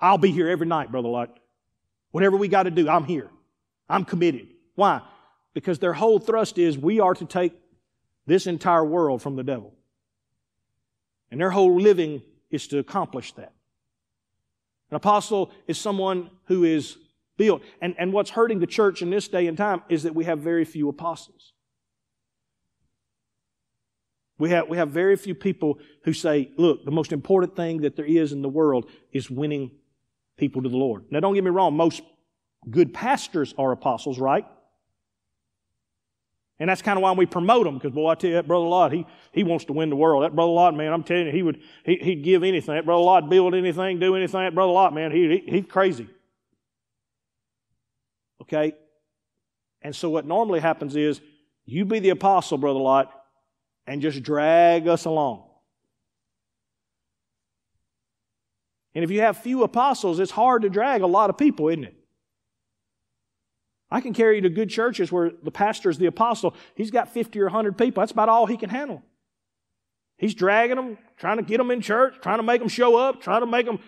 I'll be here every night, Brother Light. Whatever we got to do, I'm here. I'm committed. Why? Because their whole thrust is we are to take this entire world from the devil. And their whole living is to accomplish that. An apostle is someone who is built. And, and what's hurting the church in this day and time is that we have very few apostles. We have, we have very few people who say, look, the most important thing that there is in the world is winning people to the Lord. Now, don't get me wrong, most good pastors are apostles, right? And that's kind of why we promote them, because boy, I tell you, that Brother Lott, he, he wants to win the world. That Brother Lott, man, I'm telling you, he would, he, he'd give anything. That Brother Lott build anything, do anything. That Brother Lott, man, he, he, he's crazy. Okay? And so what normally happens is, you be the apostle, Brother Lott, and just drag us along. And if you have few apostles, it's hard to drag a lot of people, isn't it? I can carry you to good churches where the pastor is the apostle. He's got 50 or 100 people. That's about all he can handle. He's dragging them, trying to get them in church, trying to make them show up, trying to make them.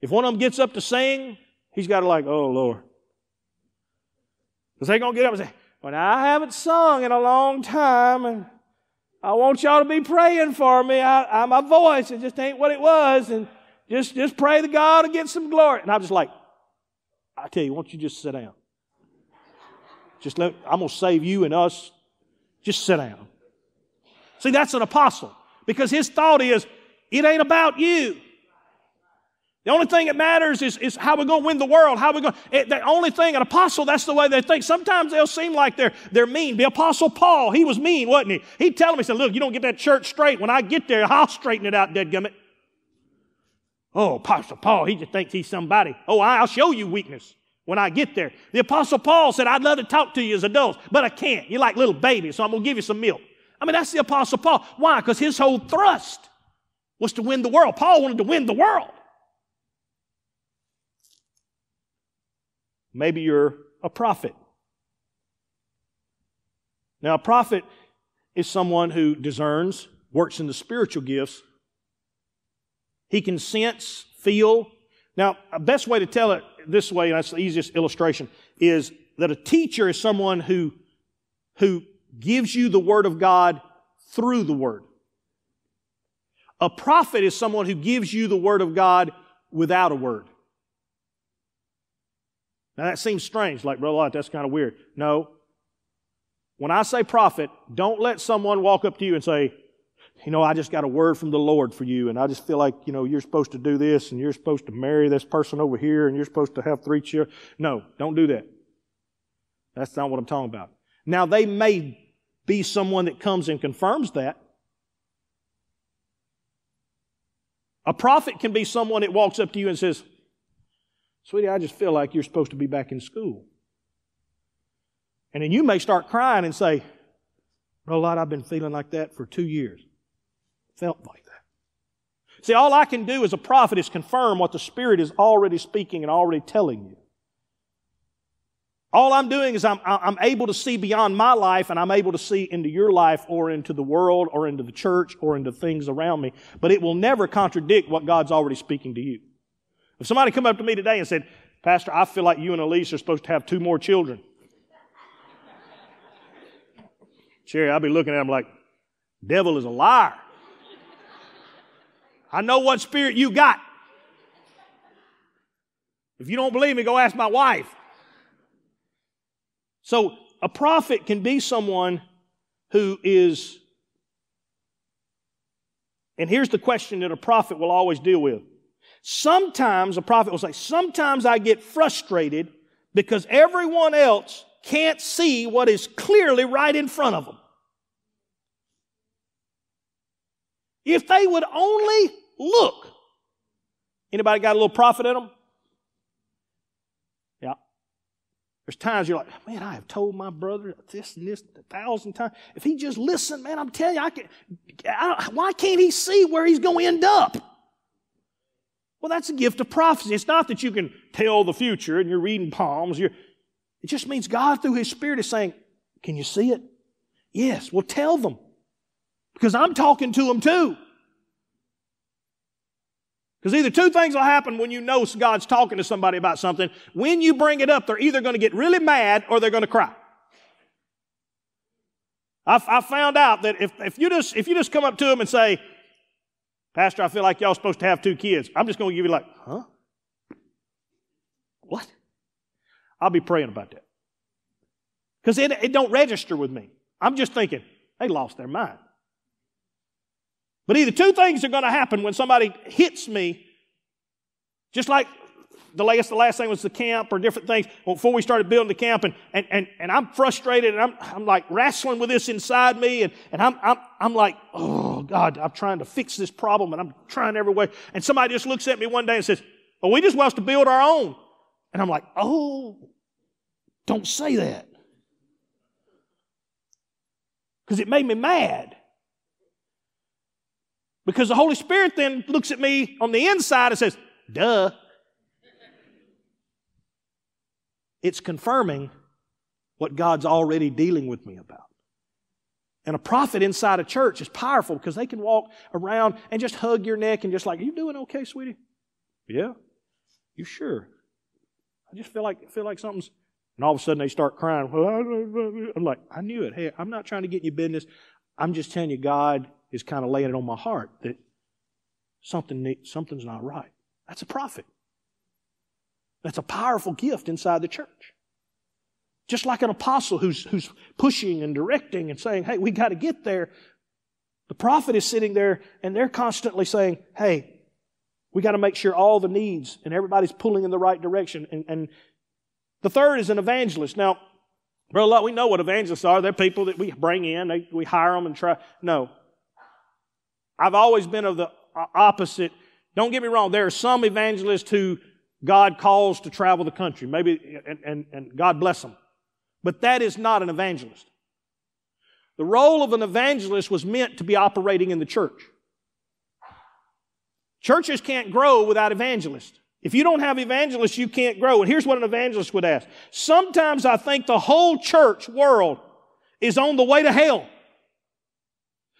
If one of them gets up to sing, he's got to like, oh Lord. Because they're going to get up and say, well, I haven't sung in a long time, and I want y'all to be praying for me. I, I, my voice, it just ain't what it was, and just, just pray to God and get some glory. And I'm just like, I tell you, why don't you just sit down? Just let, I'm going to save you and us. Just sit down. See, that's an apostle because his thought is, it ain't about you. The only thing that matters is, is how we're going to win the world. How we're going the only thing, an apostle, that's the way they think. Sometimes they'll seem like they're, they're mean. The apostle Paul, he was mean, wasn't he? He'd tell them, he said, look, you don't get that church straight. When I get there, I'll straighten it out, deadgummit. Oh, Apostle Paul, he just thinks he's somebody. Oh, I'll show you weakness when I get there. The Apostle Paul said, I'd love to talk to you as adults, but I can't. You're like little babies, so I'm going to give you some milk. I mean, that's the Apostle Paul. Why? Because his whole thrust was to win the world. Paul wanted to win the world. Maybe you're a prophet. Now, a prophet is someone who discerns, works in the spiritual gifts, he can sense, feel. Now, a best way to tell it this way, and that's the easiest illustration, is that a teacher is someone who, who gives you the Word of God through the Word. A prophet is someone who gives you the Word of God without a word. Now that seems strange, like, Brother Lott, that's kind of weird. No. When I say prophet, don't let someone walk up to you and say, you know, I just got a word from the Lord for you, and I just feel like, you know, you're supposed to do this, and you're supposed to marry this person over here, and you're supposed to have three children. No, don't do that. That's not what I'm talking about. Now, they may be someone that comes and confirms that. A prophet can be someone that walks up to you and says, Sweetie, I just feel like you're supposed to be back in school. And then you may start crying and say, Lott, I've been feeling like that for two years felt like that. See, all I can do as a prophet is confirm what the Spirit is already speaking and already telling you. All I'm doing is I'm, I'm able to see beyond my life and I'm able to see into your life or into the world or into the church or into things around me. But it will never contradict what God's already speaking to you. If somebody come up to me today and said, Pastor, I feel like you and Elise are supposed to have two more children. Cherry, I'll be looking at him like, devil is a liar. I know what spirit you got. If you don't believe me, go ask my wife. So, a prophet can be someone who is, and here's the question that a prophet will always deal with. Sometimes a prophet will say, Sometimes I get frustrated because everyone else can't see what is clearly right in front of them. If they would only look. Anybody got a little prophet in them? Yeah. There's times you're like, man, I have told my brother this and this a thousand times. If he just listened, man, I'm telling you, I can. I why can't he see where he's going to end up? Well, that's a gift of prophecy. It's not that you can tell the future and you're reading palms. You're, it just means God, through His Spirit, is saying, Can you see it? Yes. Well, tell them. Because I'm talking to them too. Because either two things will happen when you know God's talking to somebody about something. When you bring it up, they're either going to get really mad or they're going to cry. I, I found out that if, if, you just, if you just come up to them and say, Pastor, I feel like y'all supposed to have two kids, I'm just going to give you like, huh? What? I'll be praying about that. Because it, it don't register with me. I'm just thinking, they lost their mind. But either two things are going to happen when somebody hits me, just like the last, the last thing was the camp or different things before we started building the camp and, and, and, and I'm frustrated and I'm, I'm like wrestling with this inside me and, and I'm, I'm, I'm like, oh God, I'm trying to fix this problem and I'm trying every way. And somebody just looks at me one day and says, well, we just want to build our own. And I'm like, oh, don't say that. Because it made me mad. Because the Holy Spirit then looks at me on the inside and says, duh. It's confirming what God's already dealing with me about. And a prophet inside a church is powerful because they can walk around and just hug your neck and just like, Are you doing okay, sweetie? Yeah. You sure? I just feel like feel like something's and all of a sudden they start crying. I'm like, I knew it. Hey, I'm not trying to get in your business. I'm just telling you, God is kind of laying it on my heart that something something's not right. That's a prophet. That's a powerful gift inside the church. Just like an apostle who's, who's pushing and directing and saying, hey, we got to get there. The prophet is sitting there and they're constantly saying, hey, we got to make sure all the needs and everybody's pulling in the right direction. And, and the third is an evangelist. Now, Brother Lott, we know what evangelists are. They're people that we bring in, they, we hire them and try. No. I've always been of the opposite. Don't get me wrong, there are some evangelists who God calls to travel the country, maybe, and, and, and God bless them. But that is not an evangelist. The role of an evangelist was meant to be operating in the church. Churches can't grow without evangelists. If you don't have evangelists, you can't grow. And here's what an evangelist would ask. Sometimes I think the whole church world is on the way to hell.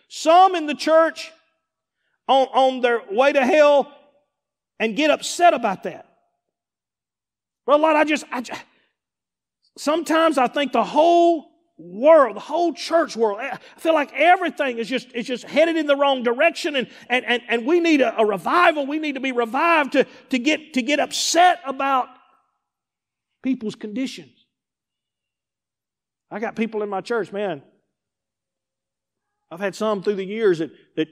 Some in the church on, on their way to hell and get upset about that. Brother Lord, I just, I just, sometimes I think the whole world, the whole church world, eh, I feel like everything is just, is just headed in the wrong direction and, and, and, and we need a, a revival. We need to be revived to, to, get, to get upset about people's conditions. I got people in my church, man. I've had some through the years that, that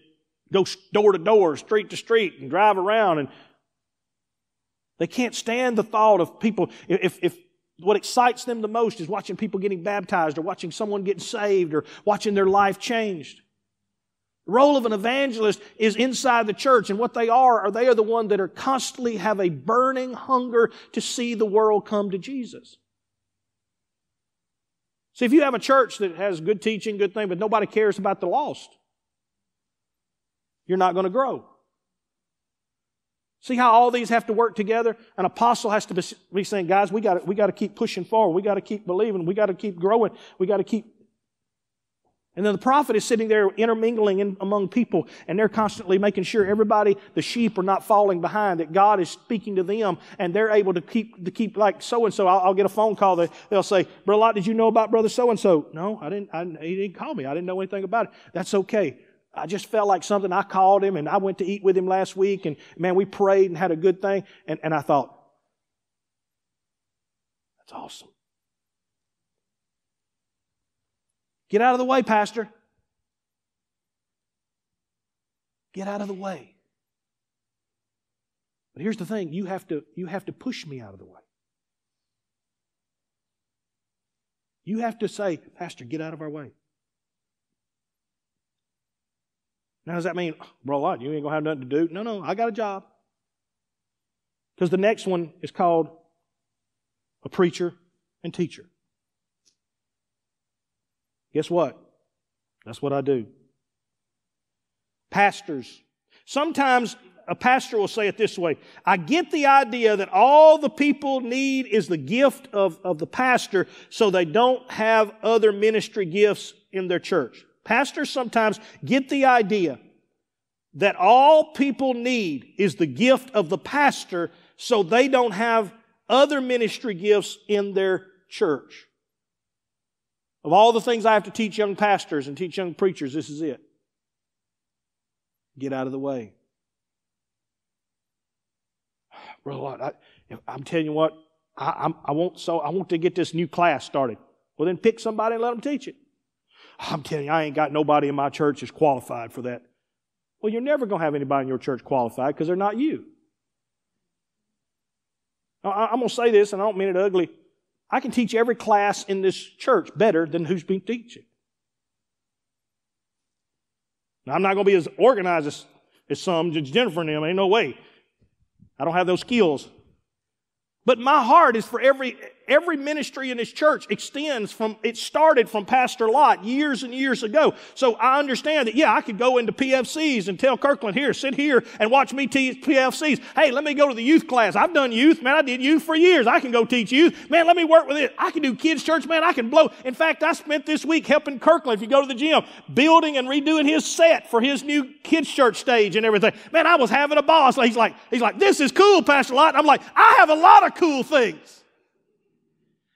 go door to door, street to street, and drive around, and they can't stand the thought of people. If, if what excites them the most is watching people getting baptized or watching someone get saved or watching their life changed. The role of an evangelist is inside the church, and what they are, are they are the one that are constantly have a burning hunger to see the world come to Jesus. See, if you have a church that has good teaching, good thing, but nobody cares about the lost, you're not going to grow. See how all these have to work together? An apostle has to be saying, guys, we got we to keep pushing forward. We got to keep believing. We got to keep growing. We got to keep. And then the prophet is sitting there intermingling in, among people, and they're constantly making sure everybody, the sheep, are not falling behind. That God is speaking to them, and they're able to keep to keep like so and so. I'll get a phone call. They'll say, "Brother Lott, did you know about brother so and so?" No, I didn't. I, he didn't call me. I didn't know anything about it. That's okay. I just felt like something. I called him and I went to eat with him last week and man, we prayed and had a good thing. And, and I thought, that's awesome. Get out of the way, Pastor. Get out of the way. But here's the thing you have to, you have to push me out of the way. You have to say, Pastor, get out of our way. Now, does that mean, bro, you ain't to have nothing to do? No, no, I got a job. Because the next one is called a preacher and teacher. Guess what? That's what I do. Pastors. Sometimes a pastor will say it this way I get the idea that all the people need is the gift of, of the pastor so they don't have other ministry gifts in their church. Pastors sometimes get the idea that all people need is the gift of the pastor so they don't have other ministry gifts in their church. Of all the things I have to teach young pastors and teach young preachers, this is it. Get out of the way. Brother, I, am telling you what, I, I, want so I want to get this new class started. Well, then pick somebody and let them teach it. Oh, I'm telling you, I ain't got nobody in my church that's qualified for that. Well, you're never going to have anybody in your church qualified because they're not you. I'm going to say this, and I don't mean it ugly. I can teach every class in this church better than who's been teaching. Now, I'm not going to be as organized as, as some, Jennifer and them. Ain't no way. I don't have those skills. But my heart is for every, every ministry in this church extends from, it started from Pastor Lott years and years ago. So I understand that, yeah, I could go into PFCs and tell Kirkland, here, sit here and watch me teach PFCs. Hey, let me go to the youth class. I've done youth. Man, I did youth for years. I can go teach youth. Man, let me work with it. I can do kids church. Man, I can blow. In fact, I spent this week helping Kirkland, if you go to the gym, building and redoing his set for his new kids church stage and everything. Man, I was having a boss. He's like, he's like, this is cool, Pastor Lott. I'm like, I have a lot of cool things.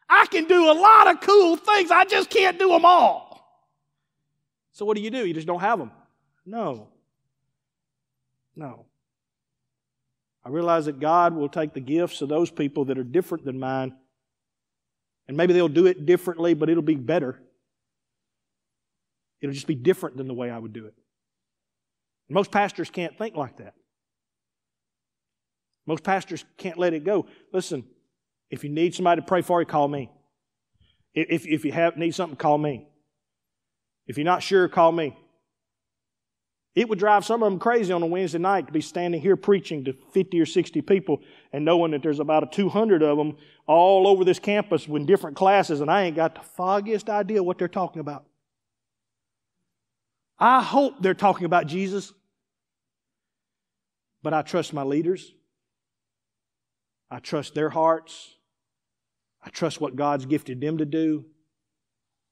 I can do a lot of cool things. I just can't do them all. So what do you do? You just don't have them? No. No. I realize that God will take the gifts of those people that are different than mine, and maybe they'll do it differently, but it'll be better. It'll just be different than the way I would do it. Most pastors can't think like that. Most pastors can't let it go. Listen, if you need somebody to pray for you, call me. If, if you have, need something, call me. If you're not sure, call me. It would drive some of them crazy on a Wednesday night to be standing here preaching to 50 or 60 people and knowing that there's about a 200 of them all over this campus in different classes, and I ain't got the foggiest idea what they're talking about. I hope they're talking about Jesus, but I trust my leaders. I trust their hearts. I trust what God's gifted them to do.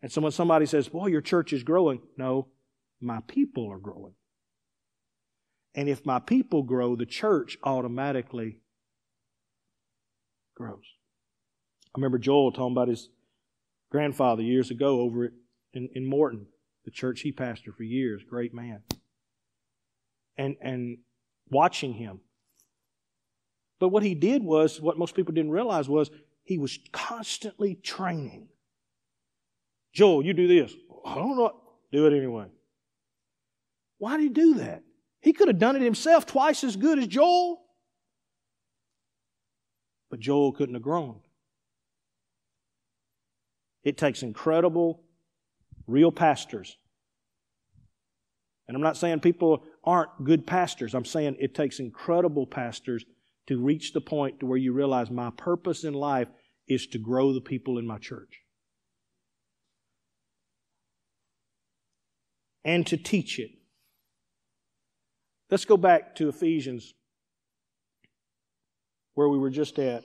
And so when somebody says, Boy, your church is growing, no, my people are growing. And if my people grow, the church automatically grows. I remember Joel talking about his grandfather years ago over in, in Morton, the church he pastored for years, great man. And, and watching him. But what he did was, what most people didn't realize was, he was constantly training. Joel, you do this. I don't know. Do it anyway. Why did he do that? He could have done it himself twice as good as Joel. But Joel couldn't have grown. It takes incredible, real pastors. And I'm not saying people aren't good pastors. I'm saying it takes incredible pastors to reach the point to where you realize my purpose in life is to grow the people in my church. And to teach it. Let's go back to Ephesians, where we were just at.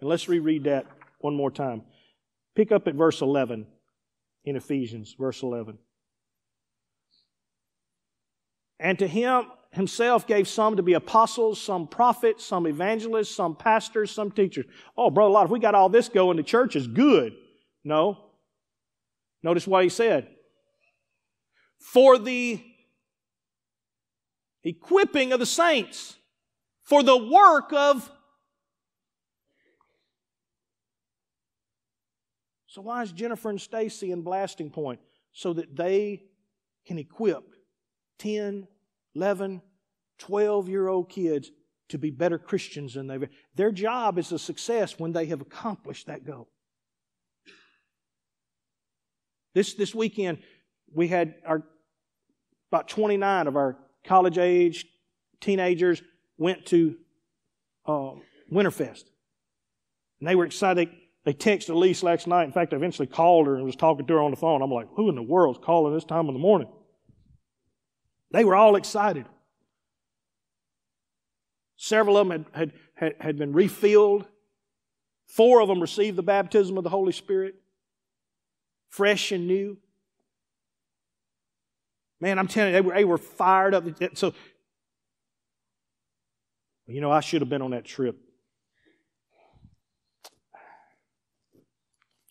And let's reread that one more time. Pick up at verse 11 in Ephesians, verse 11. And to him himself gave some to be apostles, some prophets, some evangelists, some pastors, some teachers. Oh, brother Lott, if we got all this going, the church is good. No. Notice what he said. For the equipping of the saints, for the work of. So why is Jennifer and Stacy in Blasting Point? So that they can equip 10, 11, 12 year old kids to be better Christians than they've Their job is a success when they have accomplished that goal. This, this weekend, we had our, about 29 of our college age teenagers went to uh, Winterfest. And they were excited. They, texted Elise last night. In fact, I eventually called her and was talking to her on the phone. I'm like, who in the world's calling this time in the morning? They were all excited. Several of them had, had, had been refilled. Four of them received the baptism of the Holy Spirit, fresh and new. Man, I'm telling you, they were, they were fired up. So, you know, I should have been on that trip.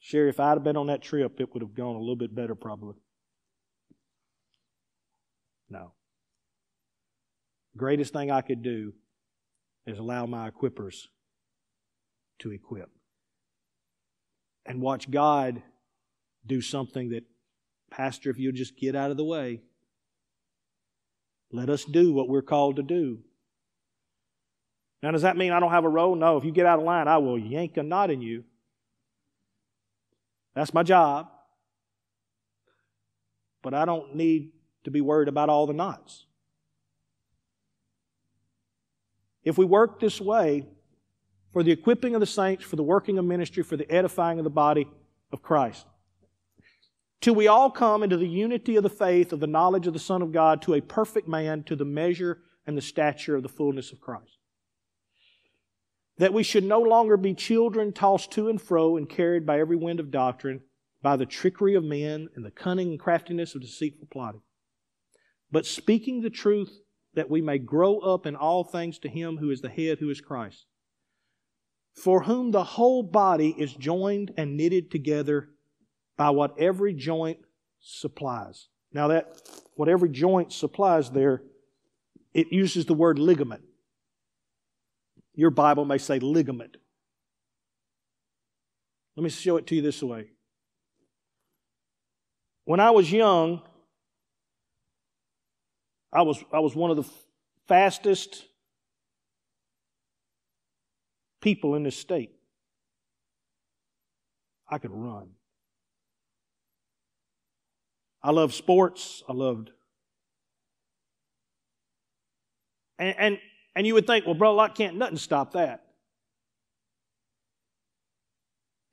Sherry, if I'd have been on that trip, it would have gone a little bit better, probably. No. Greatest thing I could do is allow my equippers to equip. And watch God do something that, Pastor, if you'll just get out of the way, let us do what we're called to do. Now, does that mean I don't have a role? No. If you get out of line, I will yank a knot in you. That's my job. But I don't need to be worried about all the knots. If we work this way, for the equipping of the saints, for the working of ministry, for the edifying of the body of Christ. Till we all come into the unity of the faith of the knowledge of the Son of God to a perfect man, to the measure and the stature of the fullness of Christ. That we should no longer be children tossed to and fro and carried by every wind of doctrine, by the trickery of men and the cunning and craftiness of deceitful plotting. But speaking the truth, that we may grow up in all things to Him who is the head, who is Christ for whom the whole body is joined and knitted together by what every joint supplies. Now, that what every joint supplies there, it uses the word ligament. Your Bible may say ligament. Let me show it to you this way. When I was young, I was, I was one of the fastest people in this state. I could run. I loved sports. I loved. And, and, and you would think, well, Brother Lott can't nothing stop that.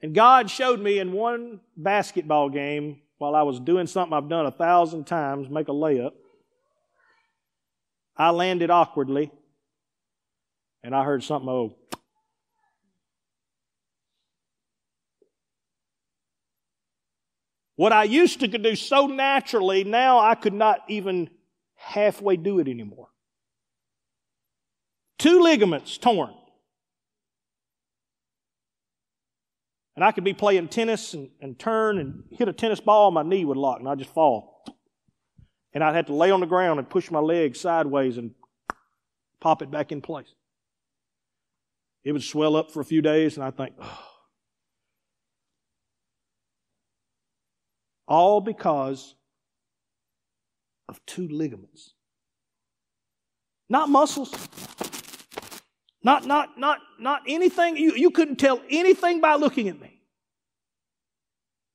And God showed me in one basketball game while I was doing something I've done a thousand times, make a layup. I landed awkwardly, and I heard something, oh, What I used to do so naturally, now I could not even halfway do it anymore. Two ligaments torn. And I could be playing tennis and, and turn and hit a tennis ball, my knee would lock and I'd just fall. And I'd have to lay on the ground and push my leg sideways and pop it back in place. It would swell up for a few days and I'd think, oh, All because of two ligaments. Not muscles. Not, not, not, not anything. You, you couldn't tell anything by looking at me.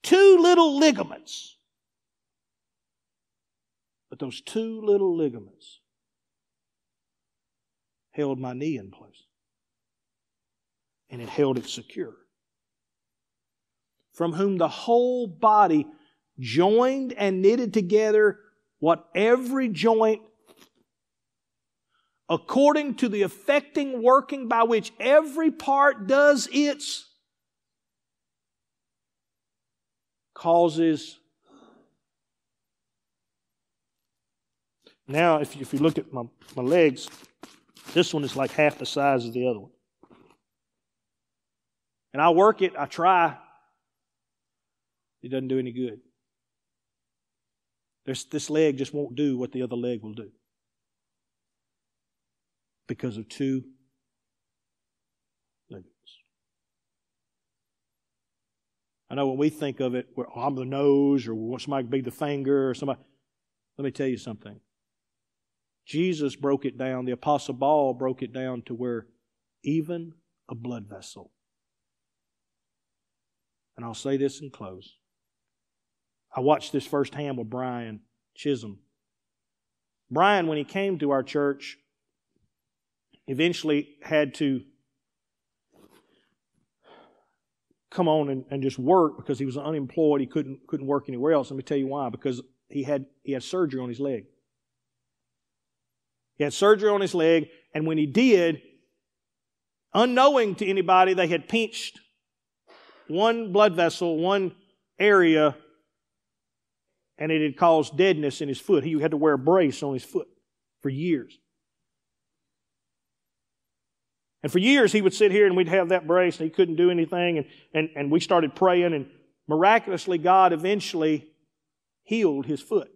Two little ligaments. But those two little ligaments held my knee in place. And it held it secure. From whom the whole body joined and knitted together what every joint according to the affecting working by which every part does its causes now if you, if you look at my, my legs this one is like half the size of the other one and i work it i try it doesn't do any good this, this leg just won't do what the other leg will do because of two ligaments. I know when we think of it, well, oh, I'm the nose, or somebody be the finger, or somebody. Let me tell you something. Jesus broke it down, the Apostle Paul broke it down to where even a blood vessel. And I'll say this and close. I watched this firsthand with Brian Chisholm. Brian, when he came to our church, eventually had to come on and, and just work because he was unemployed. He couldn't couldn't work anywhere else. Let me tell you why. Because he had he had surgery on his leg. He had surgery on his leg, and when he did, unknowing to anybody, they had pinched one blood vessel, one area and it had caused deadness in his foot. He had to wear a brace on his foot for years. And for years, he would sit here and we'd have that brace and he couldn't do anything. And, and, and we started praying, and miraculously, God eventually healed his foot.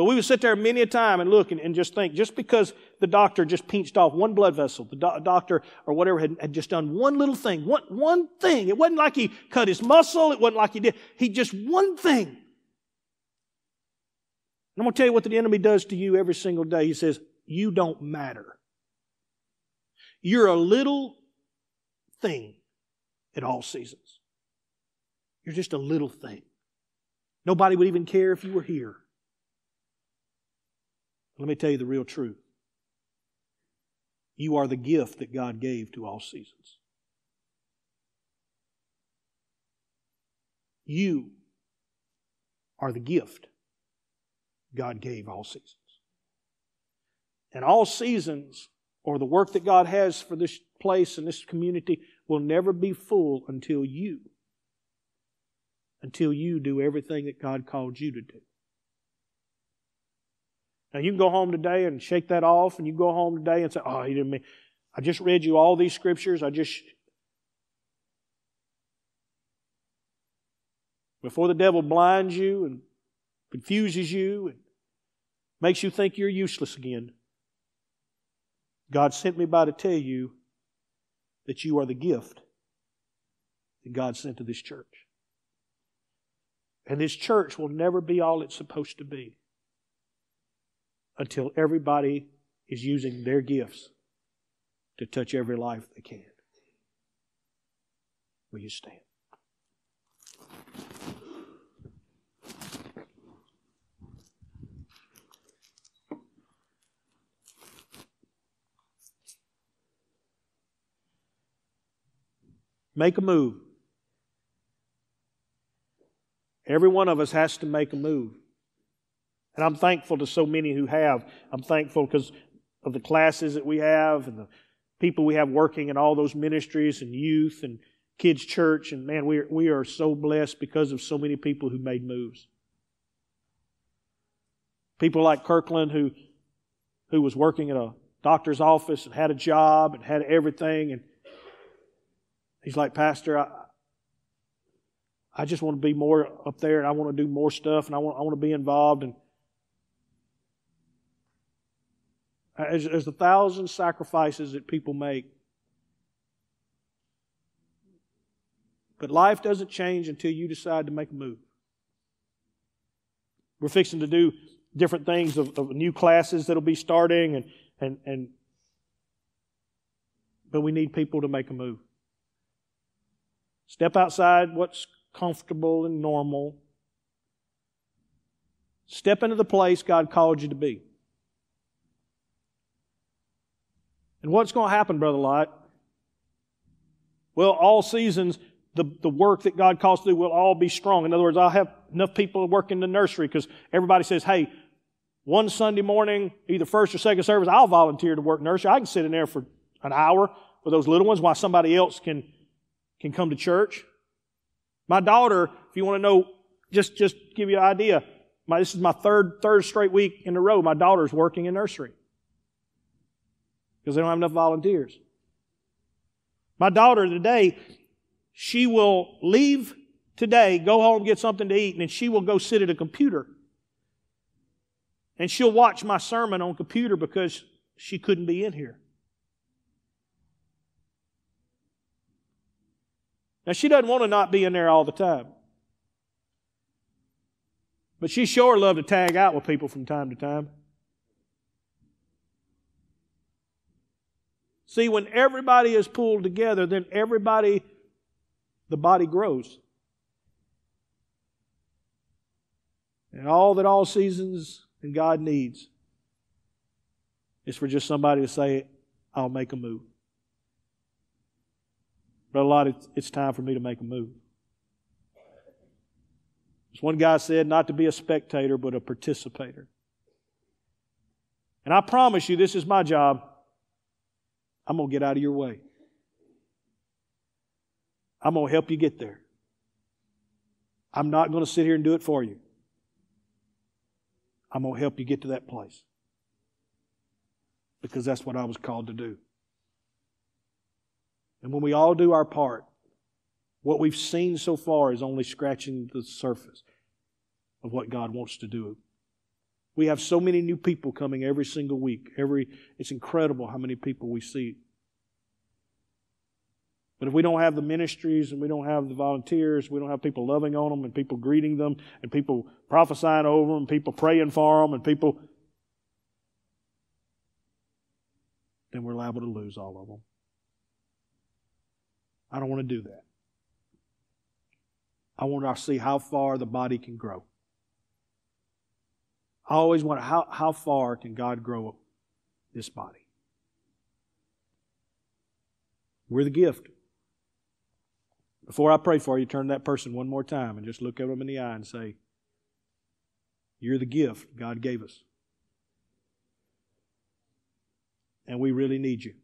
But we would sit there many a time and look and, and just think, just because the doctor just pinched off one blood vessel, the do- doctor or whatever had, had just done one little thing, one, one thing. It wasn't like he cut his muscle, it wasn't like he did, he just one thing. And I'm going to tell you what the enemy does to you every single day. He says, You don't matter. You're a little thing at all seasons. You're just a little thing. Nobody would even care if you were here. Let me tell you the real truth. You are the gift that God gave to all seasons. You are the gift God gave all seasons. And all seasons, or the work that God has for this place and this community, will never be full until you, until you do everything that God called you to do. Now you can go home today and shake that off, and you go home today and say, "Oh, he didn't mean." I just read you all these scriptures. I just before the devil blinds you and confuses you and makes you think you're useless again. God sent me by to tell you that you are the gift that God sent to this church. And this church will never be all it's supposed to be until everybody is using their gifts to touch every life they can. Will you stand? Make a move. Every one of us has to make a move. And I'm thankful to so many who have. I'm thankful because of the classes that we have and the people we have working in all those ministries and youth and kids' church. And man, we are, we are so blessed because of so many people who made moves. People like Kirkland who, who was working at a doctor's office and had a job and had everything. And he's like, Pastor, I, I just want to be more up there and I want to do more stuff and I want, I want to be involved. And There's, there's a thousand sacrifices that people make. But life doesn't change until you decide to make a move. We're fixing to do different things of, of new classes that'll be starting and, and, and but we need people to make a move. Step outside what's comfortable and normal. Step into the place God called you to be. And what's going to happen, Brother Lott? Well, all seasons, the, the work that God calls to do will all be strong. In other words, I'll have enough people to work in the nursery because everybody says, hey, one Sunday morning, either first or second service, I'll volunteer to work nursery. I can sit in there for an hour for those little ones while somebody else can, can come to church. My daughter, if you want to know, just, just give you an idea, my, this is my third, third straight week in a row, my daughter's working in nursery because they don't have enough volunteers. My daughter today, she will leave today, go home, get something to eat, and then she will go sit at a computer. And she'll watch my sermon on computer because she couldn't be in here. Now, she doesn't want to not be in there all the time. But she sure loved to tag out with people from time to time. See, when everybody is pulled together, then everybody, the body grows. And all that all seasons and God needs is for just somebody to say, I'll make a move. But a lot, it's, it's time for me to make a move. As one guy said, not to be a spectator, but a participator. And I promise you, this is my job. I'm going to get out of your way. I'm going to help you get there. I'm not going to sit here and do it for you. I'm going to help you get to that place. Because that's what I was called to do. And when we all do our part, what we've seen so far is only scratching the surface of what God wants to do we have so many new people coming every single week. Every it's incredible how many people we see. But if we don't have the ministries and we don't have the volunteers, we don't have people loving on them and people greeting them and people prophesying over them, people praying for them and people then we're liable to lose all of them. I don't want to do that. I want to see how far the body can grow. I always wonder how, how far can God grow this body? We're the gift. Before I pray for you, turn to that person one more time and just look at them in the eye and say, You're the gift God gave us. And we really need you.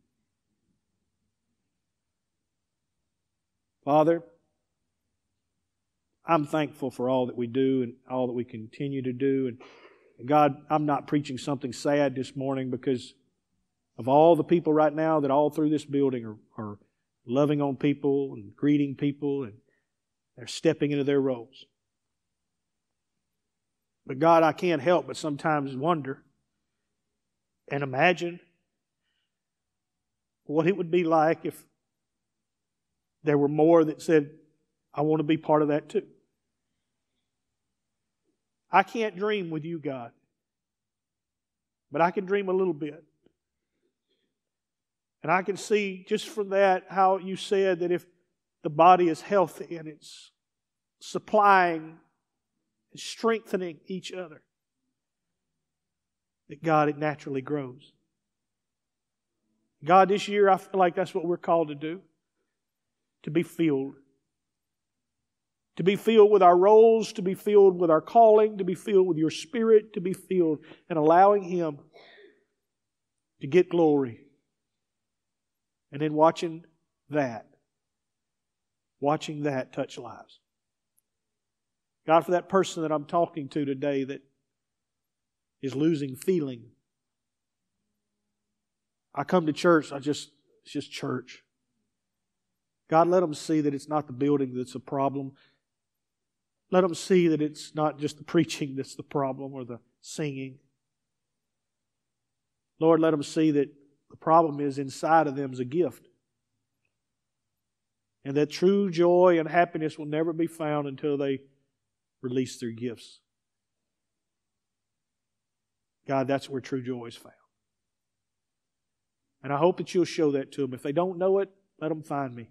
Father, I'm thankful for all that we do and all that we continue to do. God, I'm not preaching something sad this morning because of all the people right now that all through this building are, are loving on people and greeting people and they're stepping into their roles. But God, I can't help but sometimes wonder and imagine what it would be like if there were more that said, I want to be part of that too. I can't dream with you, God, but I can dream a little bit. And I can see just from that how you said that if the body is healthy and it's supplying and strengthening each other, that God, it naturally grows. God, this year I feel like that's what we're called to do to be filled. To be filled with our roles, to be filled with our calling, to be filled with your spirit, to be filled and allowing Him to get glory and then watching that, watching that touch lives. God, for that person that I'm talking to today that is losing feeling. I come to church, I just, it's just church. God, let them see that it's not the building that's a problem. Let them see that it's not just the preaching that's the problem or the singing. Lord, let them see that the problem is inside of them is a gift. And that true joy and happiness will never be found until they release their gifts. God, that's where true joy is found. And I hope that you'll show that to them. If they don't know it, let them find me.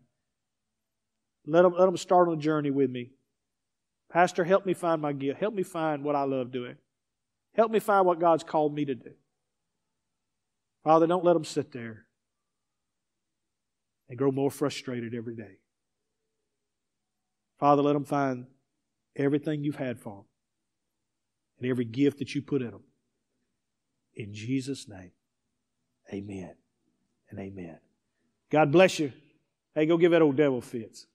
Let them, let them start on a journey with me. Pastor, help me find my gift. Help me find what I love doing. Help me find what God's called me to do. Father, don't let them sit there and grow more frustrated every day. Father, let them find everything you've had for them and every gift that you put in them. In Jesus' name, amen and amen. God bless you. Hey, go give that old devil fits.